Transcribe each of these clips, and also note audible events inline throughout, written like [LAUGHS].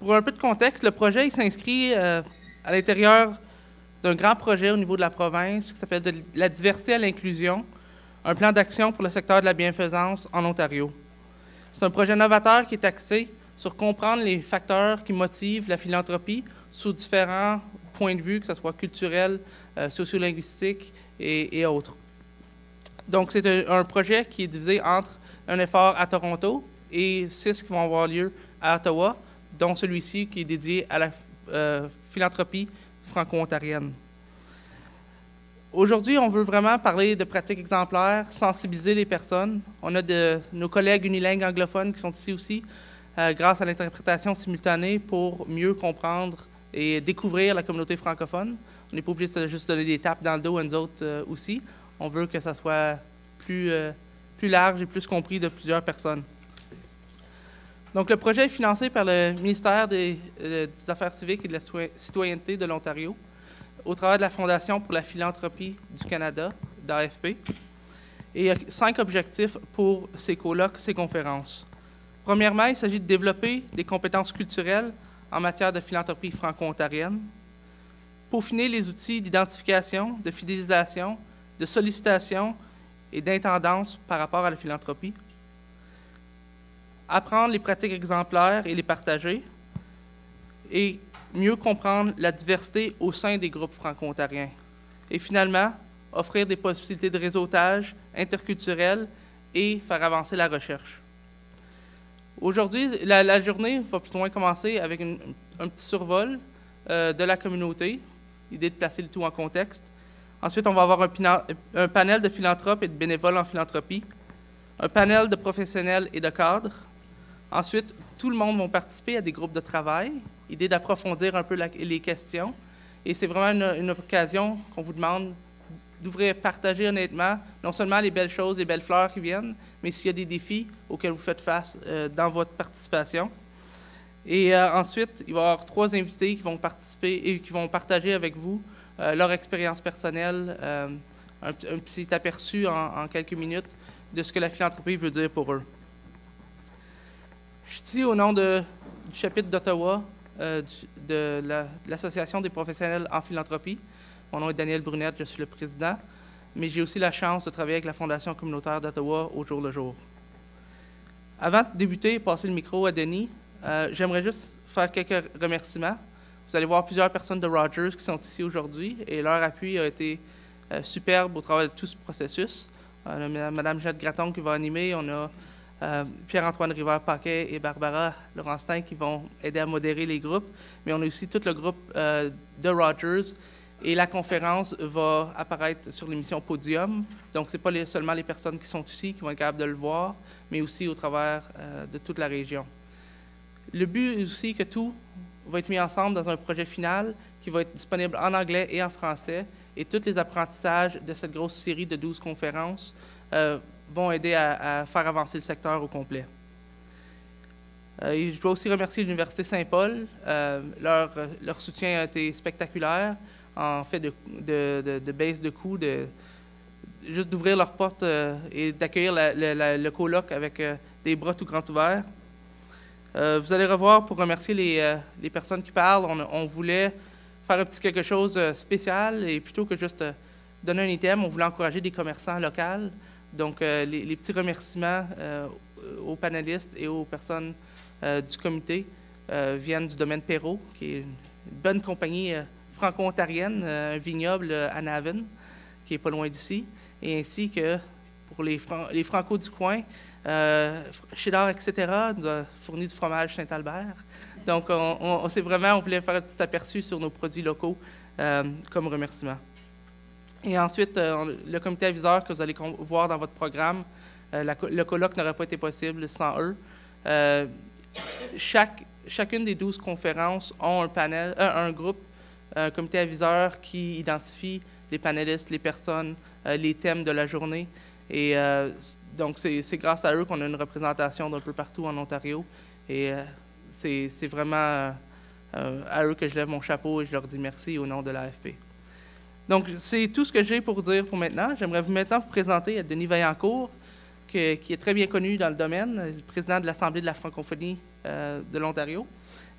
Pour un peu de contexte, le projet s'inscrit à l'intérieur d'un grand projet au niveau de la province qui s'appelle la diversité à l'inclusion, un plan d'action pour le secteur de la bienfaisance en Ontario. C'est un projet novateur qui est axé sur comprendre les facteurs qui motivent la philanthropie sous différents points de vue, que ce soit culturel, euh, sociolinguistique et, autres. Donc, c'est un, projet qui est divisé entre un effort à Toronto et six qui vont avoir lieu à Ottawa, dont celui-ci qui est dédié à la euh, philanthropie franco-ontarienne. Aujourd'hui, on veut vraiment parler de pratiques exemplaires, sensibiliser les personnes. On a de, nos collègues unilingues anglophones qui sont ici aussi, euh, grâce à l'interprétation simultanée, pour mieux comprendre et découvrir la communauté francophone. On n'est pas obligé de juste donner des tapes dans le dos à nous autres euh, aussi. On veut que ça soit plus, plus large et plus compris de plusieurs personnes. Donc, le projet est financé par le ministère des, euh, Affaires civiques et de la citoyenneté de l'Ontario, au travers de la Fondation pour la philanthropie du Canada, d'AFP. Et il y a cinq objectifs pour ces colloques, ces conférences. Premièrement, il s'agit de développer des compétences culturelles en matière de philanthropie franco-ontarienne, peaufiner les outils d'identification, de fidélisation, de sollicitation et d'intendance par rapport à la philanthropie, apprendre les pratiques exemplaires et les partager, et mieux comprendre la diversité au sein des groupes franco-ontariens. Et finalement, offrir des possibilités de réseautage interculturel et faire avancer la recherche. Aujourd'hui, la, journée va plus ou moins commencer avec un petit survol euh, de la communauté, l'idée de placer le tout en contexte. Ensuite, on va avoir un, un panel de philanthropes et de bénévoles en philanthropie, un panel de professionnels et de cadres, Ensuite, tout le monde va participer à des groupes de travail, idée d'approfondir un peu les questions. Et c'est vraiment une, occasion qu'on vous demande d'ouvrir, partager honnêtement, non seulement les belles choses, les belles fleurs qui viennent, mais s'il y a des défis auxquels vous faites face euh, dans votre participation. Et euh, ensuite, il va y avoir trois invités qui vont participer et qui vont partager avec vous euh, leur expérience personnelle, un, un, petit aperçu en, en quelques minutes de ce que la philanthropie veut dire pour eux. Je suis ici au nom du chapitre d'Ottawa euh, de l'Association la, des professionnels en philanthropie. Mon nom est Daniel Brunette, je suis le président, mais j'ai aussi la chance de travailler avec la Fondation communautaire d'Ottawa au jour le jour. Avant de débuter et passer le micro à Denis, euh, j'aimerais juste faire quelques remerciements. Vous allez voir plusieurs personnes de Rogers qui sont ici aujourd'hui et leur appui a été euh, superbe au travers de tout ce processus. Euh, Madame Jette Graton qui va animer, on a euh, Pierre-Antoine Rivard-Paquet et Barbara Laurenstein qui vont aider à modérer les groupes, mais on a aussi tout le groupe euh, de Rogers et la conférence va apparaître sur l'émission Podium. Donc, ce n'est pas seulement les personnes qui sont ici qui vont être capables de le voir, mais aussi au travers euh, de toute la région. Le but est aussi que tout va être mis ensemble dans un projet final qui va être disponible en anglais et en français, et tous les apprentissages de cette grosse série de 12 conférences vont aider à, faire avancer le secteur au complet. Euh, je dois aussi remercier l'Université Saint-Paul. Euh, leur, soutien a été spectaculaire en fait de, de, baisse de coûts, juste d'ouvrir leurs portes euh, et d'accueillir le colloque avec des bras tout grands ouverts. Vous allez revoir pour remercier les, personnes qui parlent. On, on, voulait faire un petit quelque chose de spécial et plutôt que juste donner un item, on voulait encourager des commerçants locaux. Donc, euh, les, petits remerciements euh, aux panélistes et aux personnes euh, du comité viennent du domaine Perrault, qui est une bonne compagnie franco-ontarienne, un vignoble à Naven, qui est pas loin d'ici, et ainsi que pour les, Fran Franco du coin, euh, etc., nous a fourni du fromage Saint-Albert. Donc, on, vraiment, on voulait faire un petit aperçu sur nos produits locaux comme remerciement. Et ensuite, euh, le comité aviseur que vous allez voir dans votre programme, euh, le colloque n'aurait pas été possible sans eux. Euh, chaque, chacune des 12 conférences ont un panel, un groupe, un comité aviseur qui identifie les panélistes, les personnes, les thèmes de la journée. Et donc, c'est grâce à eux qu'on a une représentation d'un peu partout en Ontario. Et c'est vraiment à eux que je lève mon chapeau et je leur dis merci au nom de l'AFP. Donc, c'est tout ce que j'ai pour dire pour maintenant. J'aimerais vous maintenant vous présenter à Denis Vaillancourt, qui est très bien connu dans le domaine, président de l'Assemblée de la francophonie de l'Ontario,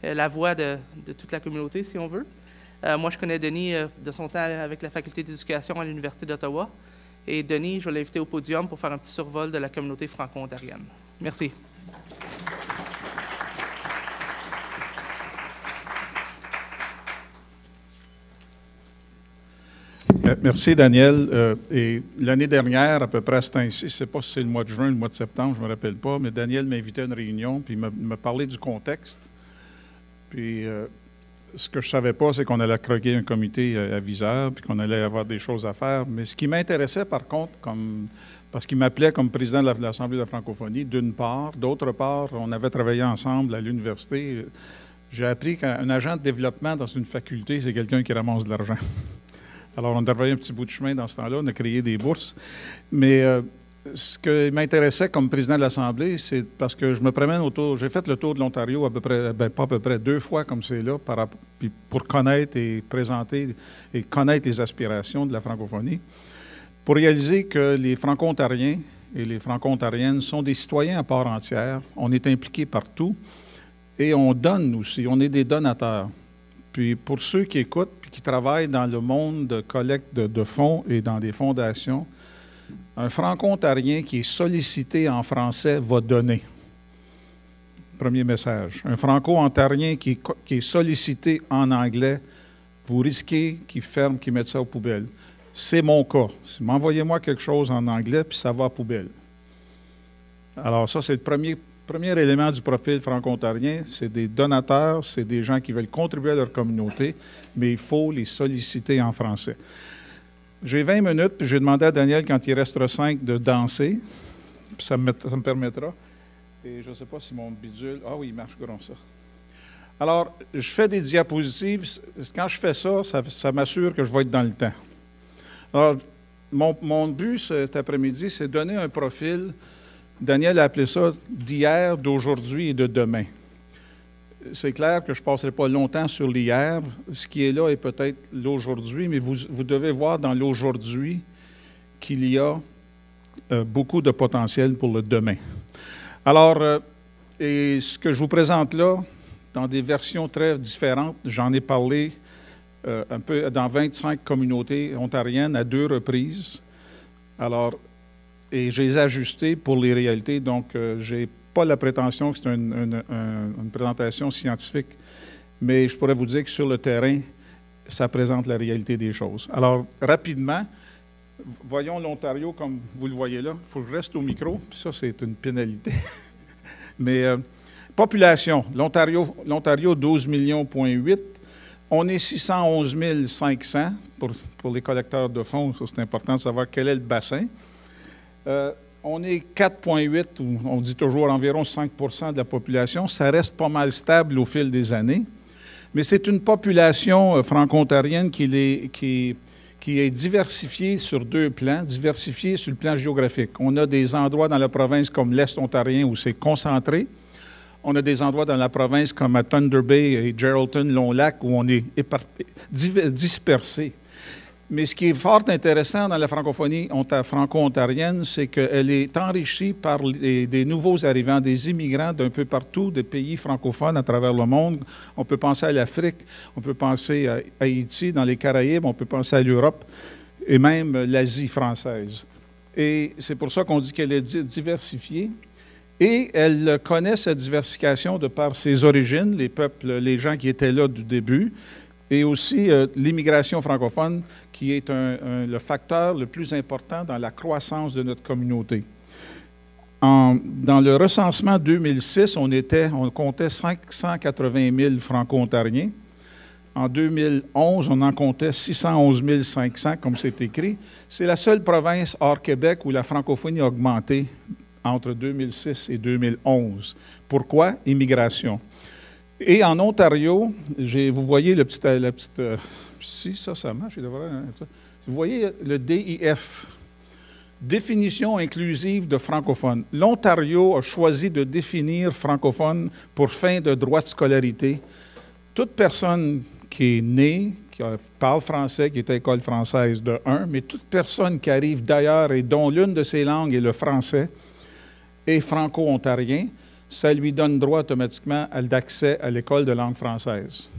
la voix de, toute la communauté, si on veut. moi, je connais Denis de son temps avec la faculté d'éducation à l'Université d'Ottawa. Et Denis, je vais l'inviter au podium pour faire un petit survol de la communauté franco-ontarienne. Merci. Merci, Daniel. Euh, et l'année dernière, à peu près à ce temps-ci, je ne sais pas si c'est le mois de juin, le mois de septembre, je ne me rappelle pas, mais Daniel m'a invité à une réunion, puis m'a parlé du contexte. Puis euh, ce que je ne savais pas, c'est qu'on allait croquer un comité euh, aviseur, puis qu'on allait avoir des choses à faire. Mais ce qui m'intéressait, par contre, comme, parce qu'il m'appelait comme président de l'Assemblée de la francophonie, d'une part. D'autre part, on avait travaillé ensemble à l'université. J'ai appris qu'un agent de développement dans une faculté, c'est quelqu'un qui ramasse de l'argent. [LAUGHS] Alors, on a travaillé un petit bout de chemin dans ce temps-là, on a créé des bourses. Mais euh, ce qui m'intéressait comme président de l'Assemblée, c'est parce que je me promène autour, j'ai fait le tour de l'Ontario à peu près, ben, pas à peu près deux fois comme c'est là, pour connaître et présenter et connaître les aspirations de la francophonie, pour réaliser que les franco-ontariens et les franco-ontariennes sont des citoyens à part entière. On est impliqués partout et on donne aussi, on est des donateurs. Puis pour ceux qui écoutent qui travaillent dans le monde de collecte de fonds et dans des fondations, un franco-ontarien qui est sollicité en français va donner. Premier message. Un franco-ontarien qui, est sollicité en anglais, vous risquez qu'il ferme, qu'il mette ça aux poubelles. C'est mon cas. M'envoyez-moi quelque chose en anglais, puis ça va à poubelle. Alors ça, c'est le premier, premier élément du profil franco-ontarien. C'est des donateurs, c'est des gens qui veulent contribuer à leur communauté, mais il faut les solliciter en français. J'ai 20 minutes, puis j'ai demandé à Daniel, quand il restera 5, de danser. Puis ça me, permettra. Et je ne sais pas si mon bidule. Ah oui, il marche comme ça. Alors, je fais des diapositives. Quand je fais ça, ça, m'assure que je vais être dans le temps. Alors, mon, mon but cet après-midi, c'est donner un profil. Daniel a appelé ça d'hier, d'aujourd'hui et de demain c'est clair que je ne passerai pas longtemps sur l'hier. Ce qui est là est peut-être l'aujourd'hui, mais vous, devez voir dans l'aujourd'hui qu'il y a euh, beaucoup de potentiel pour le demain. Alors, euh, ce que je vous présente là, dans des versions très différentes, j'en ai parlé euh, un peu dans 25 communautés ontariennes à deux reprises. Alors, et j'ai les ajustés pour les réalités. Donc, j'ai pas la prétention que c'est une, présentation scientifique, mais je pourrais vous dire que sur le terrain, ça présente la réalité des choses. Alors, rapidement, voyons l'Ontario comme vous le voyez là. Il faut que je reste au micro, ça, c'est une pénalité. [LAUGHS] mais euh, population, l'Ontario, l'Ontario 12 millions, On est 611 500 pour, pour les collecteurs de fonds. C'est important de savoir quel est le bassin. Euh, on est 4,8, on dit toujours environ 5% de la population. Ça reste pas mal stable au fil des années. Mais c'est une population euh, franco-ontarienne qui, est diversifiée sur deux plans, diversifiée sur le plan géographique. On a des endroits dans la province comme l'Est ontarien où c'est concentré. On a des endroits dans la province comme à Thunder Bay et Geraldton, Long Lac, où on est dispersé. Mais ce qui est fort intéressant dans la francophonie franco-ontarienne, c'est qu'elle est enrichie par des nouveaux arrivants, des immigrants d'un peu partout, des pays francophones à travers le monde. On peut penser à l'Afrique, on peut penser à Haïti, dans les Caraïbes, on peut penser à l'Europe et même l'Asie française. Et c'est pour ça qu'on dit qu'elle est diversifiée. Et elle connaît cette diversification de par ses origines, les peuples, les gens qui étaient là du début, et aussi euh, l'immigration francophone, qui est le facteur le plus important dans la croissance de notre communauté. dans le recensement 2006, on, on comptait 580 000 franco-ontariens. En 2011, on en comptait 611 500, comme c'est écrit. C'est la seule province hors Québec où la francophonie a augmenté entre 2006 et 2011. Pourquoi? Immigration. Et en Ontario, vous voyez le petit, la petite. Euh, si ça, ça marche, hein, Vous voyez le DIF, définition inclusive de francophone. L'Ontario a choisi de définir francophone pour fin de droit de scolarité. Toute personne qui est née, qui parle français, qui est à l'école française de 1, mais toute personne qui arrive d'ailleurs et dont l'une de ses langues est le français, est franco-ontarien, ça lui donne droit automatiquement d'accès à l'école de langue française.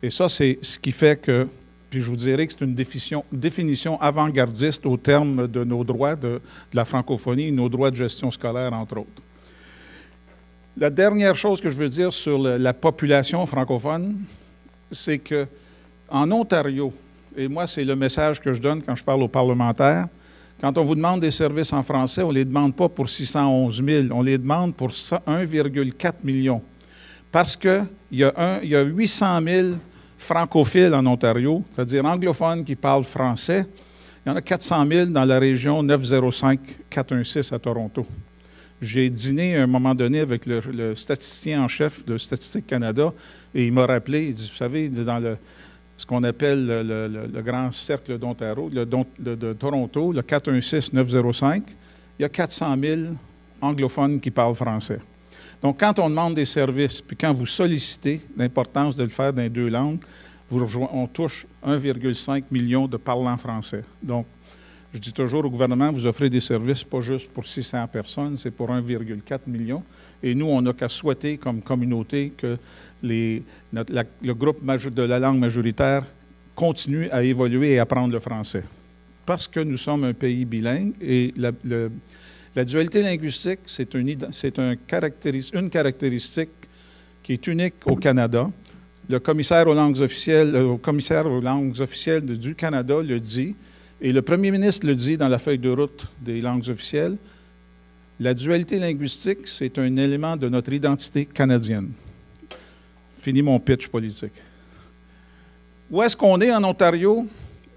Et ça, c'est ce qui fait que, puis je vous dirais que c'est une définition, définition avant-gardiste au terme de nos droits de, la francophonie, nos droits de gestion scolaire, entre autres. La dernière chose que je veux dire sur la population francophone, c'est que en Ontario, et moi, c'est le message que je donne quand je parle aux parlementaires, quand on vous demande des services en français, on ne les demande pas pour 611 000, on les demande pour 1,4 million. Parce qu'il y, a y a 800 000 francophiles en Ontario, c'est-à-dire anglophones qui parlent français. Il y en a 400 000 dans la région 905-416 à Toronto. J'ai dîné à un moment donné avec le, le, statisticien en chef de Statistique Canada et il m'a rappelé, il dit, vous savez, dans le, ce qu'on appelle le, grand cercle d'Ontario, de, Toronto, le 416-905, il y a 400 000 anglophones qui parlent français. Donc, quand on demande des services, puis quand vous sollicitez l'importance de le faire dans les deux langues, on touche 1,5 million de parlants français. Donc, je dis toujours au gouvernement, vous offrez des services pas juste pour 600 personnes, c'est pour 1,4 million. Et nous, on n'a qu'à souhaiter comme communauté que le groupe de la langue majoritaire continue à évoluer et apprendre le français. Parce que nous sommes un pays bilingue et la, dualité linguistique, c'est un, un une caractéristique qui est unique au Canada. Le commissaire aux langues officielles, euh, commissaire aux langues officielles du Canada le dit, et le premier ministre le dit dans la feuille de route des langues officielles, la dualité linguistique, c'est un élément de notre identité canadienne. Fini mon pitch politique. Où est-ce qu'on est en Ontario?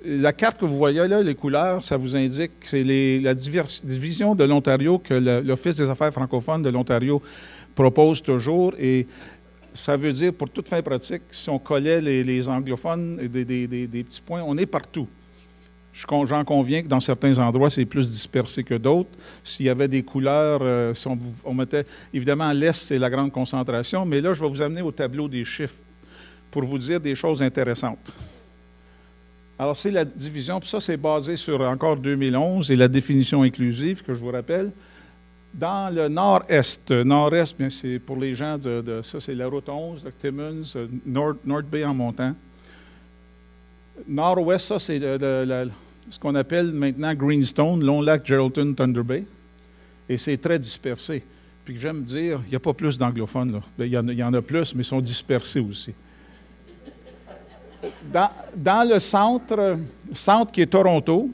La carte que vous voyez là, les couleurs, ça vous indique que c'est la division de l'Ontario que l'Office des affaires francophones de l'Ontario propose toujours. Et ça veut dire, pour toute fin pratique, si on collait les, anglophones et des petits points, on est partout. J'en conviens que dans certains endroits, c'est plus dispersé que d'autres. S'il y avait des couleurs, euh, on, mettait. Évidemment, l'est, c'est la grande concentration, mais là, je vais vous amener au tableau des chiffres pour vous dire des choses intéressantes. Alors, c'est la division, puis ça, c'est basé sur encore 2011 et la définition inclusive que je vous rappelle. Dans le nord-est, nord-est, bien, c'est pour les gens de, ça, c'est la route 11, de Timmins, euh, North, North Bay en montant. Nord-ouest, ça, c'est de, ce qu'on appelle maintenant Greenstone, Long Lac, Geraldton, Thunder Bay. Et c'est très dispersé. Puis j'aime dire, il n'y a pas plus d'anglophones. Ben, il, y en a, plus, mais ils sont dispersés aussi. Dans, le centre, centre qui est Toronto,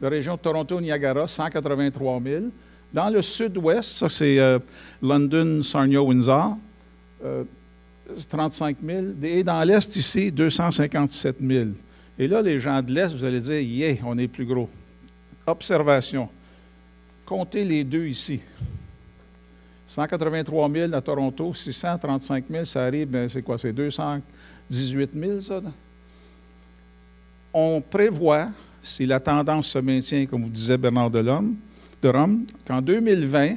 la région Toronto-Niagara, 183 000. Dans le sud-ouest, ça c'est euh, London, Sarnia, Windsor, 35 000. Et dans l'est ici, 257 000. Et là, les gens de l'Est, vous allez dire, yeah, on est plus gros. Observation. Comptez les deux ici. 183 000 à Toronto, 635 000, ça arrive, ben, c'est quoi? C'est 218 000, ça? On prévoit, si la tendance se maintient, comme vous disait Bernard de, Rome, qu'en 2020,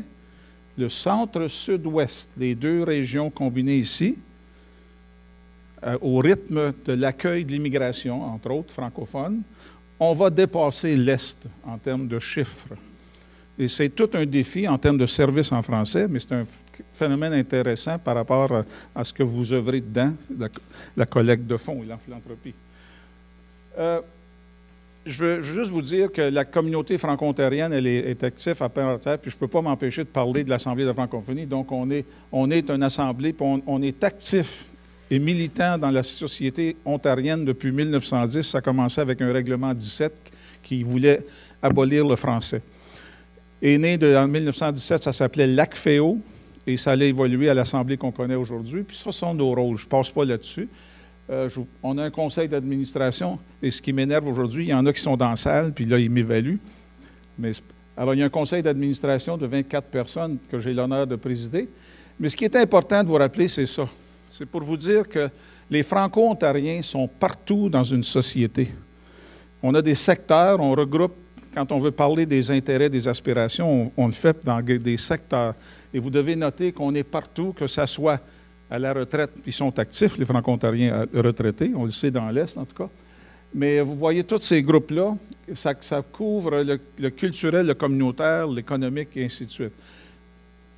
le centre sud-ouest, les deux régions combinées ici, euh, au rythme de l'accueil de l'immigration, entre autres francophones, on va dépasser l'Est en termes de chiffres. Et c'est tout un défi en termes de services en français, mais c'est un phénomène intéressant par rapport à, ce que vous œuvrez dedans, la, collecte de fonds et la philanthropie. Euh, je veux juste vous dire que la communauté franco-ontarienne, elle est, active à part terre, puis je ne peux pas m'empêcher de parler de l'Assemblée de francophonie. Donc, on est, on est une assemblée, puis on est actif et militant dans la société ontarienne depuis 1910. Ça a commencé avec un règlement 17 qui voulait abolir le français. Et né de, en 1917, ça s'appelait l'ACFEO et ça allait évoluer à l'Assemblée qu'on connaît aujourd'hui. Puis ça sont nos rôles. Je ne passe pas là-dessus. Euh, on a un conseil d'administration et ce qui m'énerve aujourd'hui, il y en a qui sont dans la salle, puis là, ils m'évaluent. Mais, alors, il y a un conseil d'administration de 24 personnes que j'ai l'honneur de présider. Mais ce qui est important de vous rappeler, c'est ça. C'est pour vous dire que les Franco-Ontariens sont partout dans une société. On a des secteurs, on regroupe, quand on veut parler des intérêts, des aspirations, on, le fait dans des secteurs. Et vous devez noter qu'on est partout, que ce soit à la retraite, ils sont actifs, les Franco-Ontariens retraités, on le sait dans l'Est en tout cas. Mais vous voyez tous ces groupes-là, ça, ça, couvre le, le culturel, le communautaire, l'économique et ainsi de suite.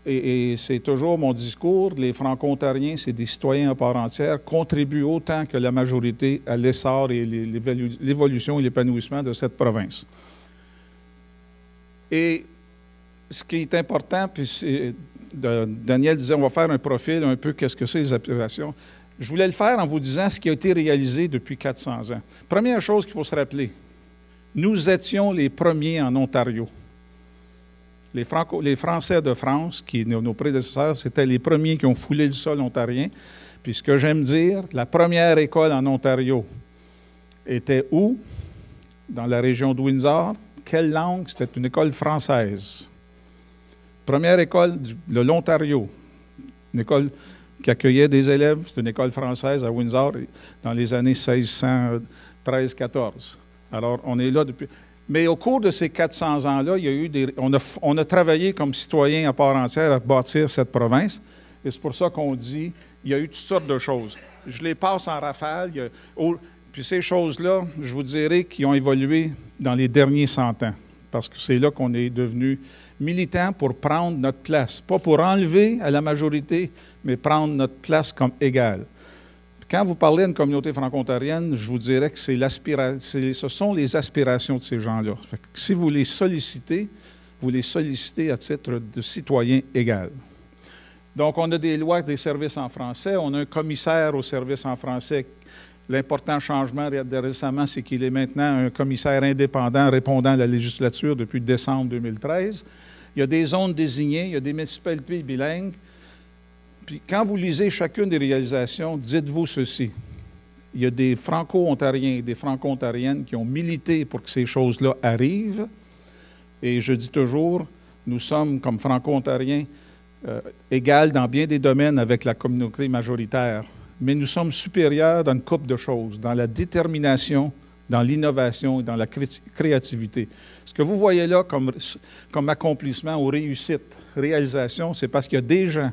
Et, c'est toujours mon discours, les Franco-Ontariens, c'est des citoyens à part entière, contribuent autant que la majorité à l'essor et l'évolution et l'épanouissement de cette province. Et ce qui est important, puis Daniel disait, on va faire un profil un peu, qu'est-ce que c'est les aspirations. Je voulais le faire en vous disant ce qui a été réalisé depuis 400 ans. Première chose qu'il faut se rappeler, nous étions les premiers en Ontario. Les, Français de France, qui nos prédécesseurs, c'était les premiers qui ont foulé le sol ontarien. Puis ce que j'aime dire, la première école en Ontario était où? Dans la région de Windsor. Quelle langue? C'était une école française. Première école de l'Ontario. Une école qui accueillait des élèves. C'est une école française à Windsor dans les années 1613-14. Alors, on est là depuis. Mais au cours de ces 400 ans-là, il y a eu des, on, a, on a travaillé comme citoyens à part entière à bâtir cette province. Et c'est pour ça qu'on dit il y a eu toutes sortes de choses. Je les passe en rafale. puis ces choses-là, je vous dirais, qui ont évolué dans les derniers 100 ans. Parce que c'est là qu'on est devenu militant pour prendre notre place. Pas pour enlever à la majorité, mais prendre notre place comme égale. Quand vous parlez d'une communauté franco-ontarienne, je vous dirais que ce sont les aspirations de ces gens-là. Si vous les sollicitez, vous les sollicitez à titre de citoyen égal. Donc, on a des lois des services en français, on a un commissaire aux services en français. L'important changement récemment, c'est qu'il est maintenant un commissaire indépendant répondant à la législature depuis décembre 2013. Il y a des zones désignées, il y a des municipalités bilingues. Puis quand vous lisez chacune des réalisations, dites-vous ceci. Il y a des Franco-Ontariens et des Franco-Ontariennes qui ont milité pour que ces choses-là arrivent. Et je dis toujours, nous sommes, comme Franco-Ontariens, euh, égales dans bien des domaines avec la communauté majoritaire. Mais nous sommes supérieurs dans une couple de choses, dans la détermination, dans l'innovation et dans la créativité. Ce que vous voyez là comme, comme accomplissement ou réussite, réalisation, c'est parce qu'il y a des gens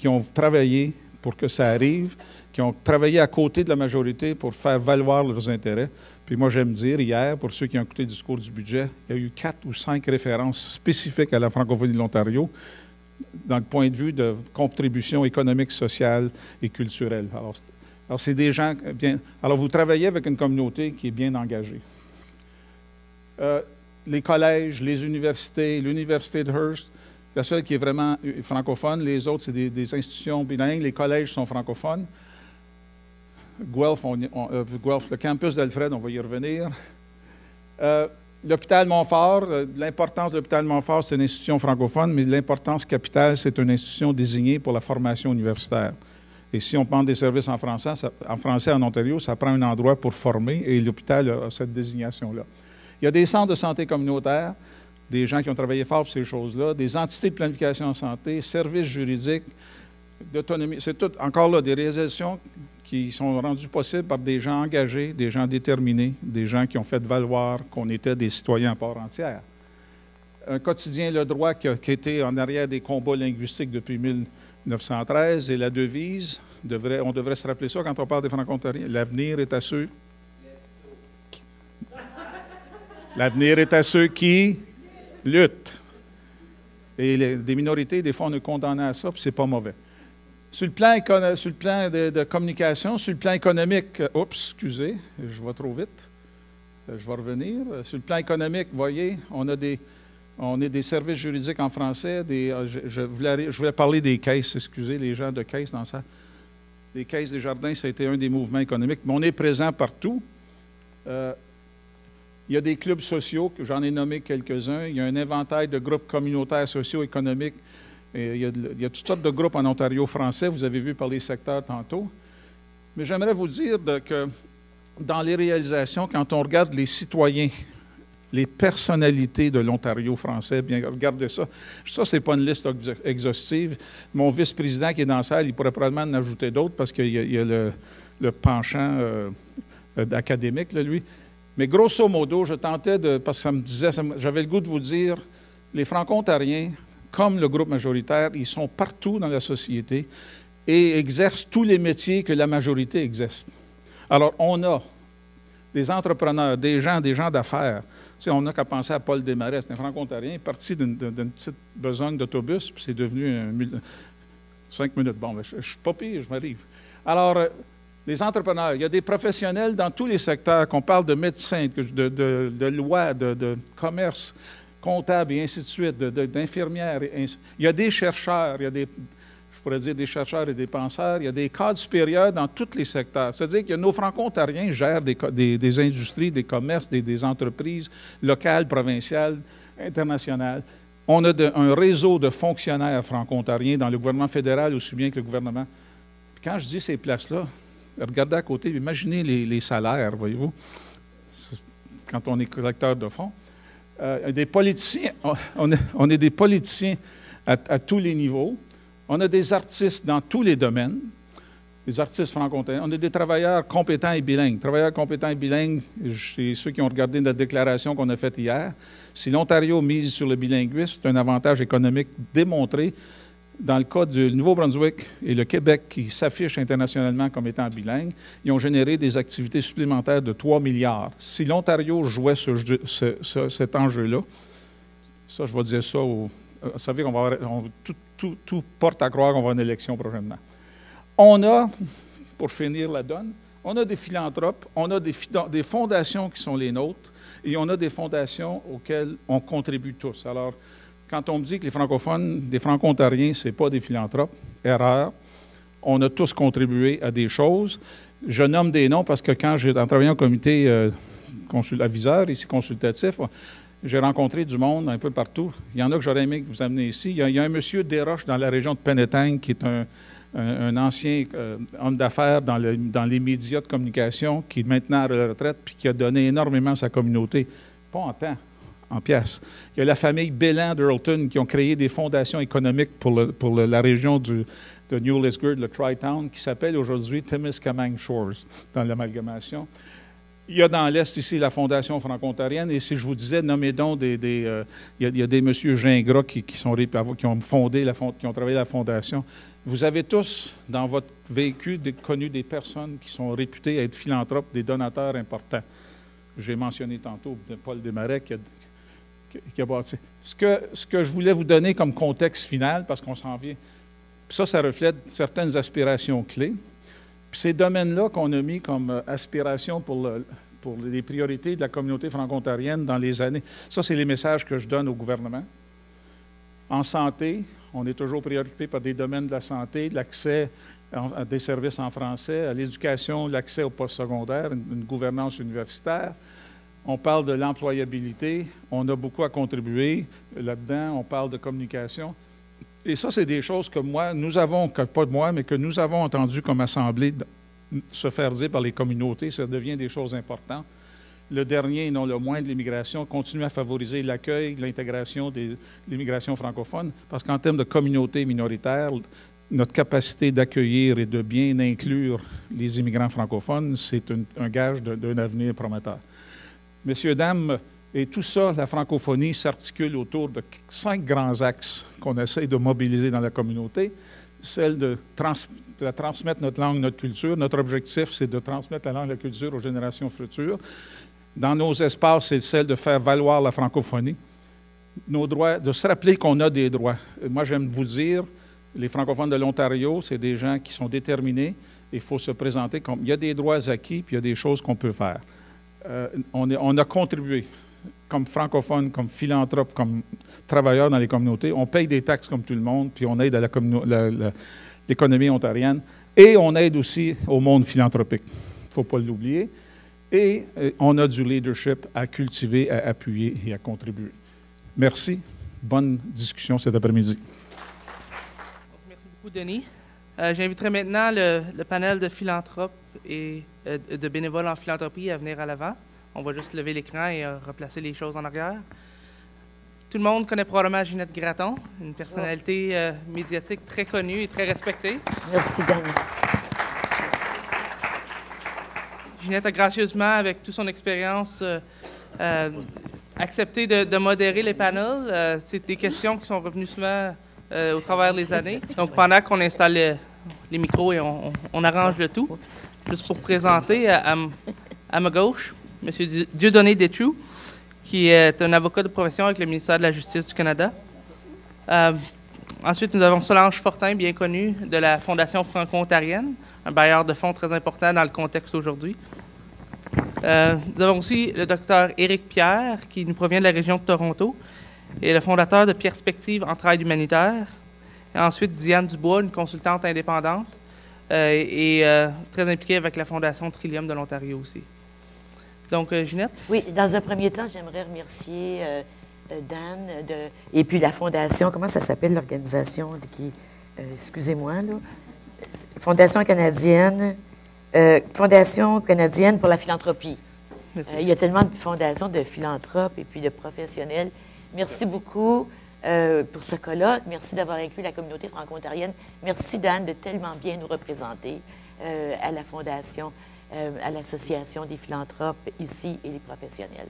qui ont travaillé pour que ça arrive, qui ont travaillé à côté de la majorité pour faire valoir leurs intérêts. Puis moi, j'aime dire, hier, pour ceux qui ont écouté le discours du budget, il y a eu quatre ou cinq références spécifiques à la francophonie de l'Ontario dans le point de vue de contribution économique, sociale et culturelle. Alors, c'est des gens bien. Alors, vous travaillez avec une communauté qui est bien engagée. Euh, les collèges, les universités, l'Université de Hearst, la seule qui est vraiment francophone, les autres, c'est des, institutions bilingues. Les collèges sont francophones. Guelph, euh, Guelph le campus d'Alfred, on va y revenir. Euh, l'hôpital Montfort, euh, l'importance de l'hôpital Montfort, c'est une institution francophone, mais l'importance capitale, c'est une institution désignée pour la formation universitaire. Et si on prend des services en français, en français en Ontario, ça prend un endroit pour former et l'hôpital a cette désignation-là. Il y a des centres de santé communautaires des gens qui ont travaillé fort pour ces choses-là, des entités de planification en santé, services juridiques, d'autonomie. C'est tout, encore là, des réalisations qui sont rendues possibles par des gens engagés, des gens déterminés, des gens qui ont fait valoir qu'on était des citoyens à part entière. Un quotidien Le Droit qui a, été en arrière des combats linguistiques depuis 1913 et la devise, devrait, on devrait se rappeler ça quand on parle des franco-ontariens, l'avenir est à ceux. L'avenir est à ceux qui? Lutte. Et des minorités, des fois, on est condamné à ça, puis c'est pas mauvais. Sur le plan, sur le plan de, communication, sur le plan économique, euh, oups, excusez, je vais trop vite. Euh, je vais revenir. Euh, sur le plan économique, voyez, on a des, on est des services juridiques en français. Je, voulais, je, voulais, parler des caisses, excusez les gens de caisses dans ça. Les caisses des jardins, ça a été un des mouvements économiques, mais on est présent partout. Il y a des clubs sociaux, j'en ai nommé quelques-uns. Il y a un inventaire de groupes communautaires socio-économiques. Il y, a, il y, a, toutes sortes de groupes en Ontario français. Vous avez vu par les secteurs tantôt. Mais j'aimerais vous dire que dans les réalisations, quand on regarde les citoyens, les personnalités de l'Ontario français, bien regardez ça. Ça, ce n'est pas une liste exhaustive. Mon vice-président qui est dans la salle, il pourrait probablement en ajouter d'autres parce qu'il y, a le, penchant euh, académique, là, lui. Mais grosso modo, je tentais de, parce que ça me disait, j'avais le goût de vous dire, les Franco-Ontariens, comme le groupe majoritaire, ils sont partout dans la société et exercent tous les métiers que la majorité exerce. Alors, on a des entrepreneurs, des gens, des gens d'affaires. Tu on n'a qu'à penser à Paul Desmarais, un franco-ontarien, parti d'une petite besogne d'autobus, puis c'est devenu un, cinq minutes. Bon, je, ne suis pas pire, je m'arrive. Alors, les entrepreneurs, il y a des professionnels dans tous les secteurs, qu'on parle de médecins, de, de, de loi, de, commerce, comptable et ainsi de suite, d'infirmières. Il y a des chercheurs, il y a des, je pourrais dire des chercheurs et des penseurs, il y a des cadres supérieurs dans tous les secteurs. C'est-à-dire que nos franco-ontariens gèrent des, des, industries, des commerces, des, entreprises locales, provinciales, internationales. On a un réseau de fonctionnaires franco-ontariens dans le gouvernement fédéral aussi bien que le gouvernement. Quand je dis ces places-là, regardez à côté, imaginez les, salaires, voyez-vous, quand on est collecteur de fonds. Euh, des politiciens, on, est, des politiciens à, tous les niveaux. On a des artistes dans tous les domaines, des artistes franco-ontariens. On a des travailleurs compétents et bilingues. Travailleurs compétents et bilingues, c'est ceux qui ont regardé notre déclaration qu'on a faite hier. Si l'Ontario mise sur le bilinguisme, c'est un avantage économique démontré dans le cas du Nouveau-Brunswick et le Québec, qui s'affichent internationalement comme étant bilingues, ils ont généré des activités supplémentaires de 3 milliards. Si l'Ontario jouait cet enjeu-là, ça, je vais dire ça, au, vous savez qu'on va tout, porte à croire qu'on va avoir une élection prochainement. On a, pour finir la donne, on a des philanthropes, on a des, des fondations qui sont les nôtres, et on a des fondations auxquelles on contribue tous. Alors, quand on me dit que les francophones, des franco-ontariens, ce n'est pas des philanthropes, erreur. On a tous contribué à des choses. Je nomme des noms parce que quand j'ai travaillé au comité euh, aviseur, ici consultatif, j'ai rencontré du monde un peu partout. Il y en a que j'aurais aimé vous amener ici. Il y, a, un monsieur Desroches dans la région de Penetang qui est un, ancien euh, homme d'affaires dans, dans, les médias de communication qui est maintenant à la retraite puis qui a donné énormément à sa communauté. Pas en temps, en pièces. Il y a la famille Belland d'Earlton qui ont créé des fondations économiques pour, la région de New Lisgard, le Tri-Town, qui s'appelle aujourd'hui Timiskaming Shores, dans l'amalgamation. Il y a dans l'Est ici la Fondation franco-ontarienne, et si je vous disais, nommez donc des. Euh, il, y a, des messieurs Gingras qui, qui, sont, qui ont fondé, la, qui ont travaillé la Fondation. Vous avez tous, dans votre véhicule, connu des personnes qui sont réputées être philanthropes, des donateurs importants. J'ai mentionné tantôt Paul Desmarais qui a, Ce que, je voulais vous donner comme contexte final, parce qu'on s'en vient, ça, ça reflète certaines aspirations clés. Puis ces domaines-là qu'on a mis comme euh, aspiration pour, les priorités de la communauté franco-ontarienne dans les années, ça, c'est les messages que je donne au gouvernement. En santé, on est toujours préoccupé par des domaines de la santé, l'accès à des services en français, à l'éducation, l'accès au post-secondaire, une gouvernance universitaire. On parle de l'employabilité. On a beaucoup à contribuer là-dedans. On parle de communication. Et ça, c'est des choses que moi, nous avons, pas de moi, mais que nous avons entendu comme Assemblée se faire dire par les communautés. Ça devient des choses importantes. Le dernier, et non le moins, de l'immigration, continue à favoriser l'accueil, l'intégration de l'immigration francophone, parce qu'en termes de communauté minoritaire, notre capacité d'accueillir et de bien inclure les immigrants francophones, c'est un gage d'un avenir prometteur. Messieurs, dames, et tout ça, la francophonie s'articule autour de cinq grands axes qu'on essaie de mobiliser dans la communauté. Celle de, transmettre notre langue, notre culture. Notre objectif, c'est de transmettre la langue et la culture aux générations futures. Dans nos espaces, c'est celle de faire valoir la francophonie. Nos droits, de se rappeler qu'on a des droits. Moi, j'aime vous dire, les francophones de l'Ontario, c'est des gens qui sont déterminés. Il faut se présenter comme il y a des droits acquis, puis il y a des choses qu'on peut faire. Euh, on, a contribué comme francophone, comme philanthrope, comme travailleur dans les communautés. On paye des taxes comme tout le monde, puis on aide à l'économie ontarienne. Et on aide aussi au monde philanthropique. Il ne faut pas l'oublier. Et euh, on a du leadership à cultiver, à appuyer et à contribuer. Merci. Bonne discussion cet après-midi. Merci beaucoup, Denis. Euh, j'inviterai maintenant le, panel de philanthropes et euh, de bénévoles en philanthropie à venir à l'avant. On va juste lever l'écran et euh, replacer les choses en arrière. Tout le monde connaît probablement Ginette Gratton, une personnalité médiatique très connue et très respectée. Merci. Ginette a gracieusement, avec toute son expérience, accepté de, de, modérer les panels. C'est des questions qui sont revenues souvent au travers des années. Donc, pendant qu'on installe les micros et on, arrange le tout. Juste pour présenter, à, ma gauche, M. Dieudonné Détrou, qui est un avocat de profession avec le ministère de la Justice du Canada. Euh, ensuite, nous avons Solange Fortin, bien connue, de la Fondation franco-ontarienne, un bailleur de fonds très important dans le contexte aujourd'hui. Euh, nous avons aussi le docteur Éric Pierre, qui nous provient de la région de Toronto, et le fondateur de Perspective en travail humanitaire. Et ensuite, Diane Dubois, une consultante indépendante, euh, et très impliquée avec la Fondation Trillium de l'Ontario aussi. Donc, Ginette? Oui, dans un premier temps, j'aimerais remercier euh, Dan, de, et puis la fondation, comment ça s'appelle l'organisation qui, euh, excusez-moi, là, Fondation canadienne, euh, Fondation canadienne pour la philanthropie. il y a tellement de fondations de philanthropes et puis de professionnels. Merci, beaucoup pour ce colloque. Merci d'avoir inclus la communauté franco-ontarienne. Merci, Dan, de tellement bien nous représenter à la Fondation, à l'Association des philanthropes ici et les professionnels.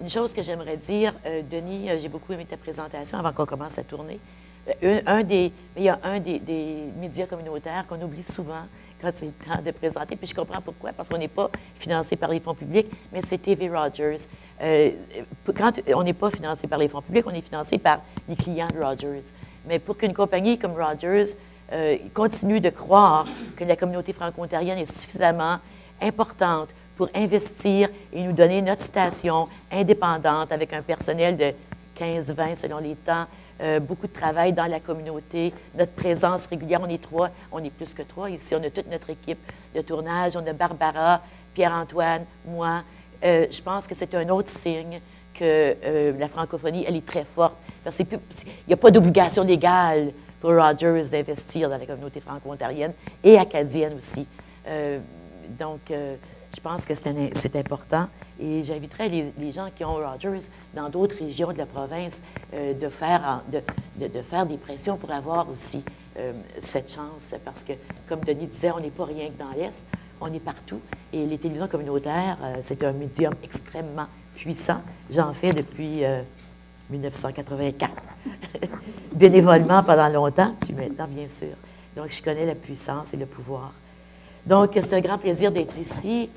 Une chose que j'aimerais dire, euh, Denis, euh, j'ai beaucoup aimé ta présentation avant qu'on commence à tourner. Euh, des, il y a un des, médias communautaires qu'on oublie souvent quand c'est le temps de présenter. Puis je comprends pourquoi, parce qu'on n'est pas financé par les fonds publics, mais c'est TV Rogers. quand on n'est pas financé par les fonds publics, on est financé par les clients de Rogers. Mais pour qu'une compagnie comme Rogers continue de croire que la communauté franco-ontarienne est suffisamment importante pour investir et nous donner notre station indépendante avec un personnel de 15-20 selon les temps, euh, beaucoup de travail dans la communauté, notre présence régulière. On est trois, on est plus que trois ici. On a toute notre équipe de tournage. On a Barbara, Pierre-Antoine, moi. Euh, je pense que c'est un autre signe que euh, la francophonie, elle est très forte. Il n'y a pas d'obligation légale pour Rogers d'investir dans la communauté franco-ontarienne et acadienne aussi. donc, je pense que c'est important et j'inviterai les, gens qui ont Rogers dans d'autres régions de la province euh, de, faire, de, faire des pressions pour avoir aussi euh, cette chance parce que, comme Denis disait, on n'est pas rien que dans l'Est, on est partout. Et les télévisions communautaires, euh, c'est un médium extrêmement puissant. J'en fais depuis 1984, [LAUGHS] bénévolement pendant longtemps, puis maintenant, bien sûr. Donc, je connais la puissance et le pouvoir. Donc, c'est un grand plaisir d'être ici.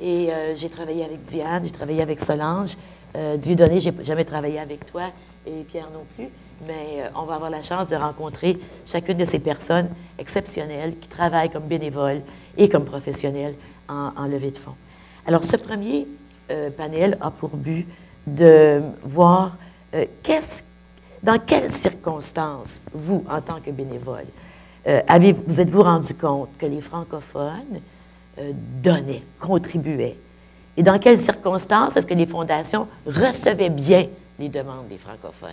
Et euh, j'ai travaillé avec Diane, j'ai travaillé avec Solange. Euh, Dieu donné, j'ai jamais travaillé avec toi et Pierre non plus. Mais euh, on va avoir la chance de rencontrer chacune de ces personnes exceptionnelles qui travaillent comme bénévoles et comme professionnels en, levée de fonds. Alors, ce premier panel a pour but de voir dans quelles circonstances, vous, en tant que bénévole, avez, vous êtes-vous rendu compte que les francophones euh, donnaient, contribuaient? Et dans quelles circonstances est-ce que les fondations recevaient bien les demandes des francophones?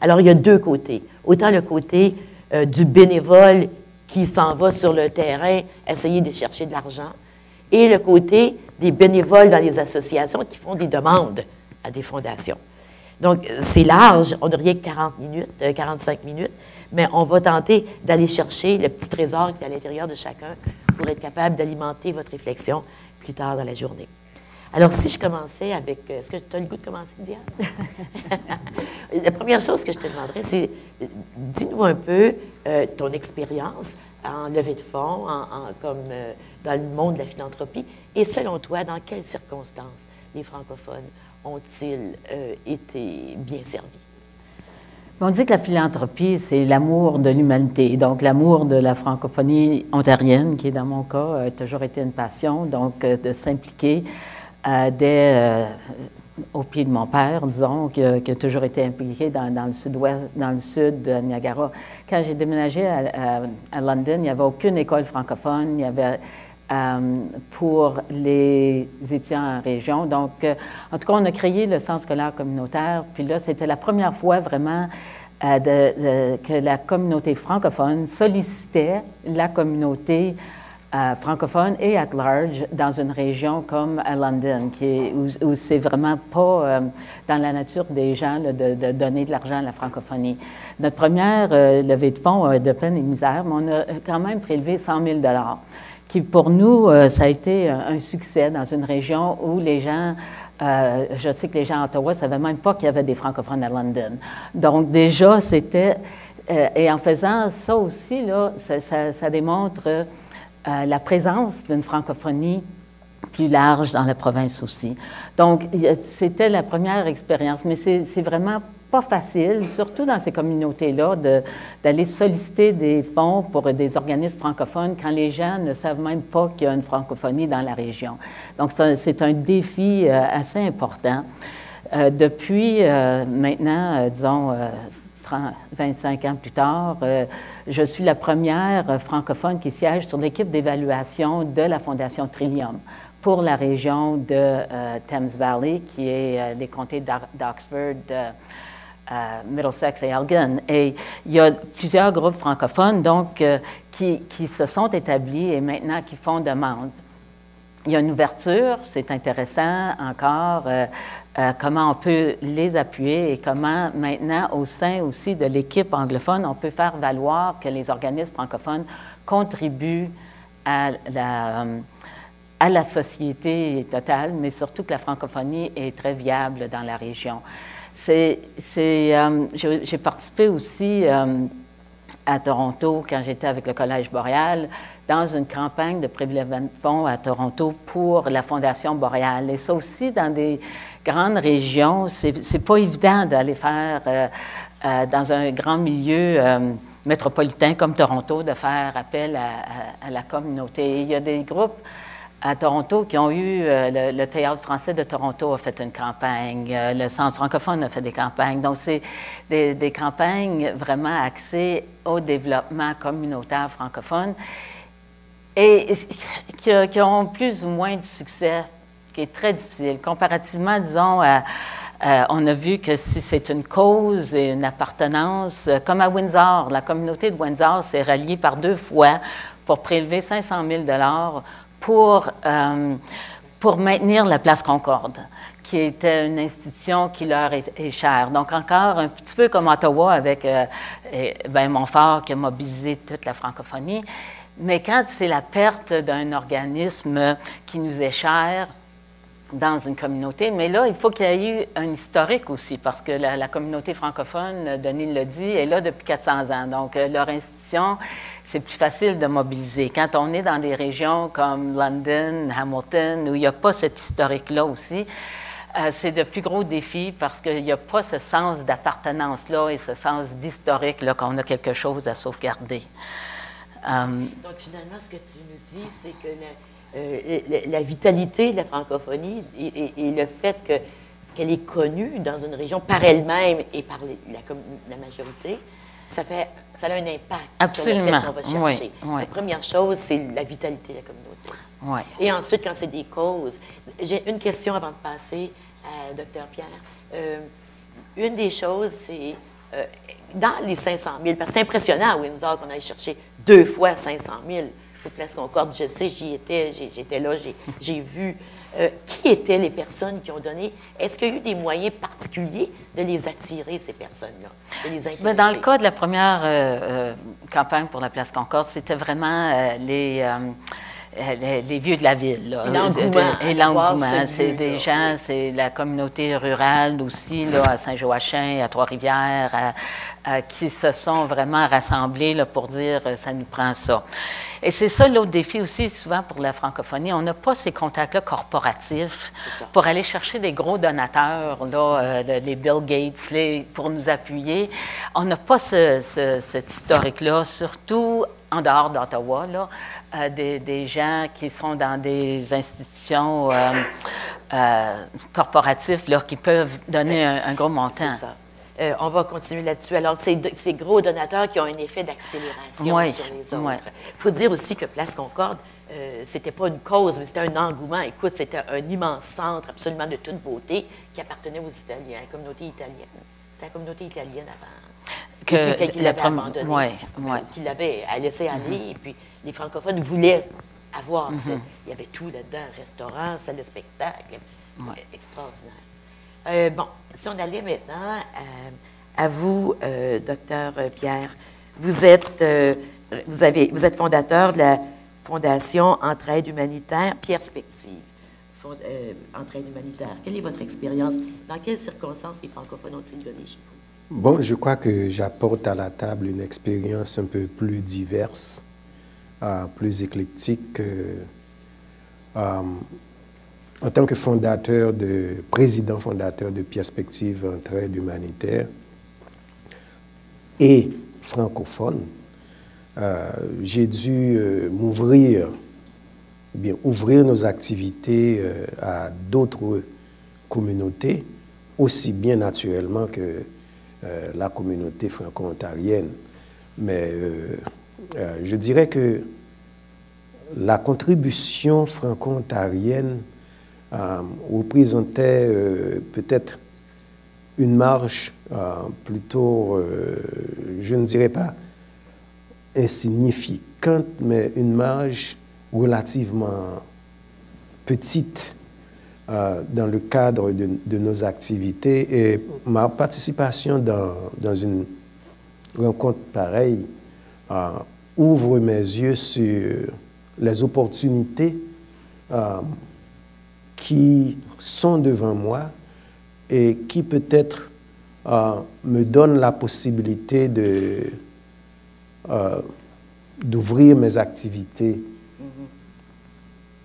Alors, il y a deux côtés. Autant le côté euh, du bénévole qui s'en va sur le terrain essayer de chercher de l'argent, et le côté des bénévoles dans les associations qui font des demandes à des fondations. Donc, c'est large, on n'a rien que 40 minutes, 45 euh, minutes, mais on va tenter d'aller chercher le petit trésor qui est à l'intérieur de chacun pour être capable d'alimenter votre réflexion plus tard dans la journée. Alors, si je commençais avec... Euh, est-ce que tu as le goût de commencer, Diane? [LAUGHS] la première chose que je te demanderais, c'est dis-nous un peu euh, ton expérience en levée de fonds, comme euh, dans le monde de la philanthropie, et selon toi, dans quelles circonstances les francophones ont-ils été bien servis? On dit que la philanthropie, c'est l'amour de l'humanité. Donc, l'amour de la francophonie ontarienne, qui dans mon cas a toujours été une passion, donc euh, de s'impliquer euh, euh, au pied de mon père, disons, qui, a toujours été impliqué dans, le sud-ouest, dans le sud de Niagara. Quand j'ai déménagé à, à, London, il n'y avait aucune école francophone, il y avait pour les étudiants en région. Donc, en tout cas, on a créé le centre scolaire communautaire. Puis là, c'était la première fois vraiment euh, que la communauté francophone sollicitait la communauté euh, francophone et at large dans une région comme à London, est, où, c'est vraiment pas euh, dans la nature des gens de, donner de l'argent à la francophonie. Notre première levée de fonds de peine et misère, mais on a quand même prélevé 100 000 qui pour nous, ça a été un succès dans une région où les gens euh, je sais que les gens à Ottawa ne savaient même pas qu'il y avait des francophones à London. Donc déjà, c'était... Euh, et en faisant ça aussi, là, ça, démontre euh, la présence d'une francophonie plus large dans la province aussi. Donc, c'était la première expérience, mais c'est vraiment pas facile, surtout dans ces communautés-là, d'aller solliciter des fonds pour des organismes francophones quand les gens ne savent même pas qu'il y a une francophonie dans la région. Donc, c'est un défi euh, assez important. Euh, depuis euh, maintenant, disons, 30, 25 ans plus tard, je suis la première francophone qui siège sur l'équipe d'évaluation de la Fondation Trillium pour la région de Thames Valley, qui est les comtés d'Oxford, Middlesex et Elgin. Et il y a plusieurs groupes francophones donc, euh, qui, qui, se sont établis et maintenant qui font demande. Il y a une ouverture, c'est intéressant encore euh, euh, comment on peut les appuyer et comment maintenant au sein aussi de l'équipe anglophone, on peut faire valoir que les organismes francophones contribuent à la, à la société totale, mais surtout que la francophonie est très viable dans la région. C'est, euh, j'ai participé aussi euh, à Toronto quand j'étais avec le Collège boréal dans une campagne de prélèvement de fonds à Toronto pour la Fondation boréale. Et ça aussi, dans des grandes régions, c'est pas évident d'aller faire euh, dans un grand milieu métropolitain comme Toronto, de faire appel à, la communauté. Il y a des groupes à Toronto qui ont eu, euh, le, Théâtre français de Toronto a fait une campagne, euh, le Centre francophone a fait des campagnes. Donc, c'est des, campagnes vraiment axées au développement communautaire francophone et qui, ont plus ou moins de succès, qui est très difficile. Comparativement, disons, on a vu que si c'est une cause et une appartenance, comme à Windsor, la communauté de Windsor s'est ralliée par deux fois pour prélever 500 000 pour, euh, pour maintenir la place Concorde, qui était une institution qui leur est, chère. Donc, encore un petit peu comme Ottawa avec euh, ben, Montfort qui a mobilisé toute la francophonie. Mais quand c'est la perte d'un organisme qui nous est cher, dans une communauté. Mais là, il faut qu'il y ait eu un historique aussi, parce que la, communauté francophone, Denis le dit, est là depuis 400 ans. Donc, euh, leur institution c'est plus facile de mobiliser. Quand on est dans des régions comme London, Hamilton, où il n'y a pas cet historique-là aussi, euh, c'est de plus gros défis parce qu'il n'y a pas ce sens d'appartenance-là et ce sens d'historique qu'on a quelque chose à sauvegarder. Euh, Donc, finalement, ce que tu nous dis, c'est que la, euh, la, vitalité de la francophonie et, le fait qu'elle est connue dans une région par elle-même et par la, la majorité, ça, fait, ça a un impact Absolument. sur le qu'on va chercher. La première chose, c'est la vitalité de la communauté. Et ensuite, quand c'est des causes, j'ai une question avant de passer à Dr. Pierre. Euh, une des choses, c'est euh, dans les 500 000, parce que c'est impressionnant à Windsor qu'on aille chercher deux fois 500 000 Place Concorde. Je sais, j'y étais, j'étais là, j'ai vu euh, qui étaient les personnes qui ont donné? Est-ce qu'il y a eu des moyens particuliers de les attirer, ces personnes-là? Dans le cas de la première euh, euh, campagne pour la Place Concorde, c'était vraiment les euh, les, vieux de la ville. Et l'engouement. C'est des gens, c'est la communauté rurale aussi, là, à Saint-Joachim, à Trois-Rivières, qui se sont vraiment rassemblés là, pour dire euh, ça nous prend ça. Et c'est ça l'autre défi aussi, souvent pour la francophonie. On n'a pas ces contacts-là corporatifs pour aller chercher des gros donateurs, là, euh, les Bill Gates, les, pour nous appuyer. On n'a pas ce, cet historique-là, surtout en dehors d'Ottawa, là, euh, des, des, gens qui sont dans des institutions euh, euh, corporatives là, qui peuvent donner un, gros montant. C'est ça. on va continuer là-dessus. Alors, ces, ces, gros donateurs qui ont un effet d'accélération sur les autres. Il faut dire aussi que Place Concorde, euh, c'était pas une cause, mais c'était un engouement. Écoute, c'était un immense centre absolument de toute beauté qui appartenait aux Italiens, à la communauté italienne. C'était la communauté italienne avant que qu'il l'avait abandonné, ouais, ouais. qu'il l'avait laissé aller, mm-hmm. et puis les francophones voulaient avoir ça. Mm-hmm. Il y avait tout là-dedans, restaurant, salle de spectacle, extraordinaire. Euh, bon, si on allait maintenant euh, à vous, euh, docteur Pierre, vous êtes, vous, avez, vous êtes fondateur de la Fondation Entraide humanitaire Perspective. Entraide humanitaire. Quelle est votre expérience? Dans quelles circonstances les francophones ont-ils donné chez vous? Bon, je crois que j'apporte à la table une expérience un peu plus diverse, euh, plus éclectique. Euh, en tant que président fondateur de Perspective Entraide Humanitaire et francophone, euh, j'ai dû m'ouvrir, bien ouvrir nos activités à d'autres communautés, aussi bien naturellement que la communauté franco-ontarienne. Mais je dirais que la contribution franco-ontarienne représentait peut-être une marge plutôt, je ne dirais pas insignifiante, mais une marge relativement petite euh, dans le cadre de, nos activités. Et ma participation dans, une rencontre pareille euh, ouvre mes yeux sur les opportunités euh, qui sont devant moi et qui peut-être me donnent la possibilité de euh, d'ouvrir mes activités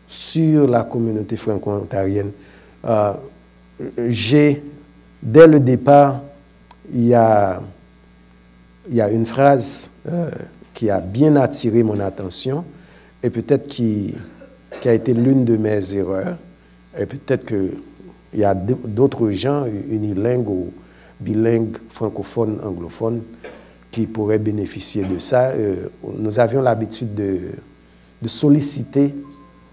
sur la communauté franco-ontarienne. Euh, j'ai, dès le départ, il y a, y a une phrase euh, qui a bien attiré mon attention et peut-être qui, a été l'une de mes erreurs. Et peut-être qu'il y a d'autres gens unilingues ou bilingues, francophones, anglophones, qui pourraient bénéficier de ça. Euh, nous avions l'habitude de, solliciter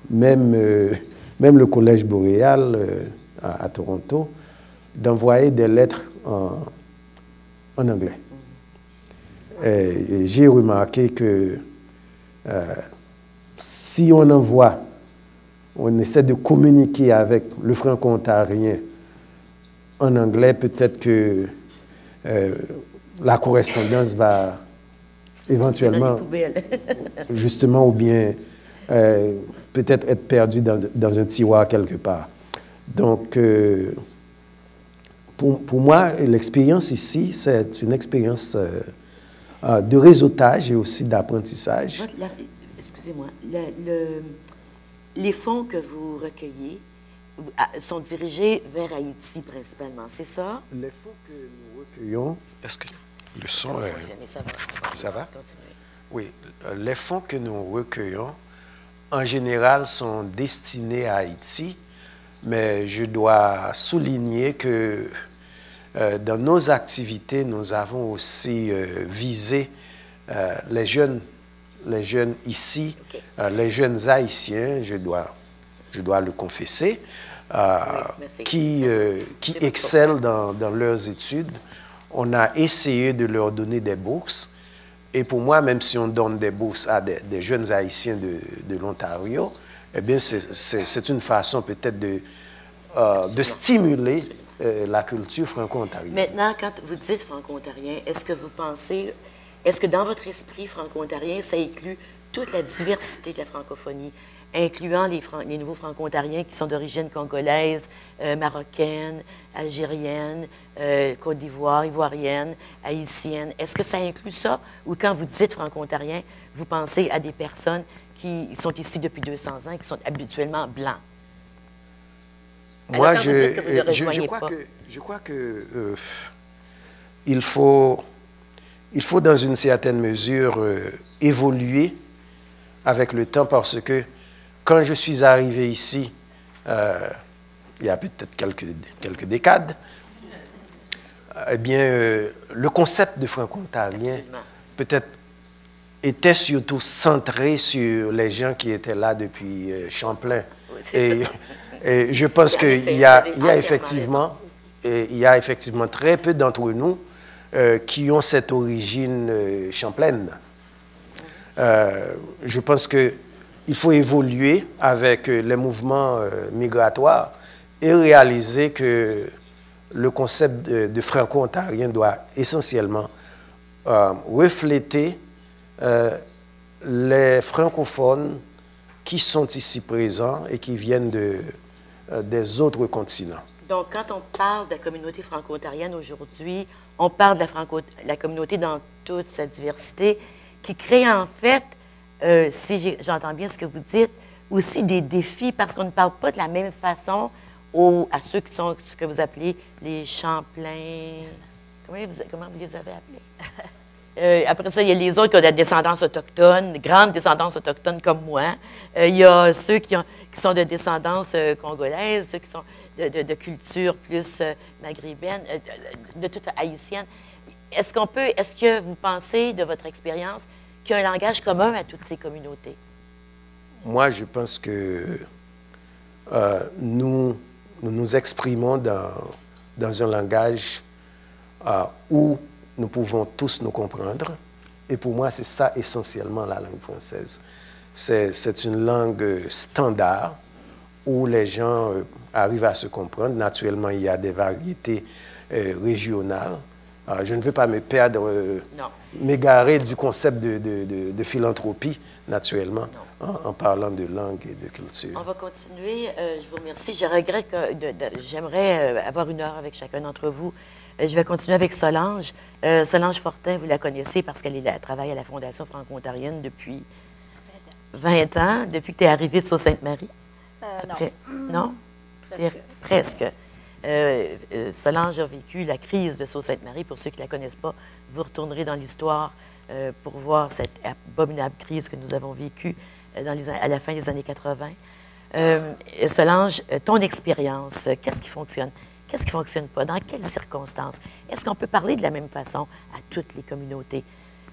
même, euh, même le Collège boréal euh, à, Toronto d'envoyer des lettres en anglais. J'ai remarqué que si on envoie, on essaie de communiquer avec le franco-ontarien en anglais, peut-être que la correspondance va éventuellement, justement, ou bien euh, peut-être être perdue dans, un tiroir quelque part. Donc, euh, pour, moi, l'expérience ici, c'est une expérience euh, de réseautage et aussi d'apprentissage. Excusez-moi, les fonds que vous recueillez sont dirigés vers Haïti principalement, c'est ça? Les fonds que nous recueillons, est-ce que le son. Ça va, ça va. Oui. Les fonds que nous recueillons, en général, sont destinés à Haïti, mais je dois souligner que euh, dans nos activités, nous avons aussi euh, visé euh, les jeunes, les jeunes ici, les jeunes haïtiens, je dois, je dois le confesser, qui, qui excellent dans, dans leurs études. On a essayé de leur donner des bourses. Et pour moi, même si on donne des bourses à des, jeunes Haïtiens de, l'Ontario, eh bien, c'est une façon peut-être de, euh, de stimuler euh, la culture franco-ontarienne. Maintenant, quand vous dites franco-ontarien, est-ce que vous pensez, est-ce que dans votre esprit franco-ontarien, ça inclut toute la diversité de la francophonie? incluant les, nouveaux franco-ontariens qui sont d'origine congolaise, euh, marocaine, algérienne, euh, Côte d'Ivoire, ivoirienne, haïtienne? Est-ce que ça inclut ça? Ou quand vous dites franco-ontarien, vous pensez à des personnes qui sont ici depuis 200 ans, qui sont habituellement blancs? Moi, je, je, crois que, je, crois que, euh, il, faut, il faut, dans une certaine mesure, évoluer avec le temps parce que quand je suis arrivé ici, euh, il y a peut-être quelques, quelques décades, eh bien, euh, le concept de franco-ontarien peut-être était surtout centré sur les gens qui étaient là depuis euh, Champlain. Et, je pense qu'il y a, il y a effectivement, il y a effectivement très peu d'entre nous qui ont cette origine champlaine. je pense que il faut évoluer avec euh, les mouvements euh, migratoires et réaliser que le concept de, franco-ontarien doit essentiellement euh, refléter les francophones qui sont ici présents et qui viennent de, des autres continents. Donc, quand on parle de la communauté franco-ontarienne aujourd'hui, on parle de la, franco la communauté dans toute sa diversité qui crée en fait euh, si j'entends bien ce que vous dites, aussi des défis parce qu'on ne parle pas de la même façon à ceux qui sont ce que vous appelez les Champlains. Comment vous, comment vous les avez appelés? [LAUGHS] Euh, après ça, il y a les autres qui ont de la descendance autochtone, grande descendance autochtone comme moi. Euh, il y a ceux qui, ont, qui, sont de descendance euh, congolaise, qui sont de, culture plus maghrébine, de, toute haïtienne. Est-ce qu'on peut, est-ce que vous pensez de votre expérience qu'il y a un langage commun à toutes ces communautés? Moi, je pense que nous, nous nous exprimons dans, dans un langage où nous pouvons tous nous comprendre. Et pour moi, c'est ça essentiellement la langue française. C'est une langue standard où les gens euh, arrivent à se comprendre. Naturellement, il y a des variétés euh, régionales. je ne veux pas me perdre, euh, m'égarer du concept de, de, de, philanthropie, naturellement, en, parlant de langue et de culture. On va continuer. je vous remercie. Je regrette que j'aimerais avoir une heure avec chacun d'entre vous. Euh, je vais continuer avec Solange. Euh, Solange Fortin, vous la connaissez parce qu'elle travaille à la Fondation franco-ontarienne depuis 20 ans, depuis que tu es arrivée de Sault-Sainte-Marie. Euh, non. Non? Presque. Solange a vécu la crise de Sault-Sainte-Marie. Pour ceux qui ne la connaissent pas, vous retournerez dans l'histoire pour voir cette abominable crise que nous avons vécue dans les, à la fin des années 80. Solange, ton expérience, qu'est-ce qui fonctionne? Qu'est-ce qui ne fonctionne pas? Dans quelles circonstances? Est-ce qu'on peut parler de la même façon à toutes les communautés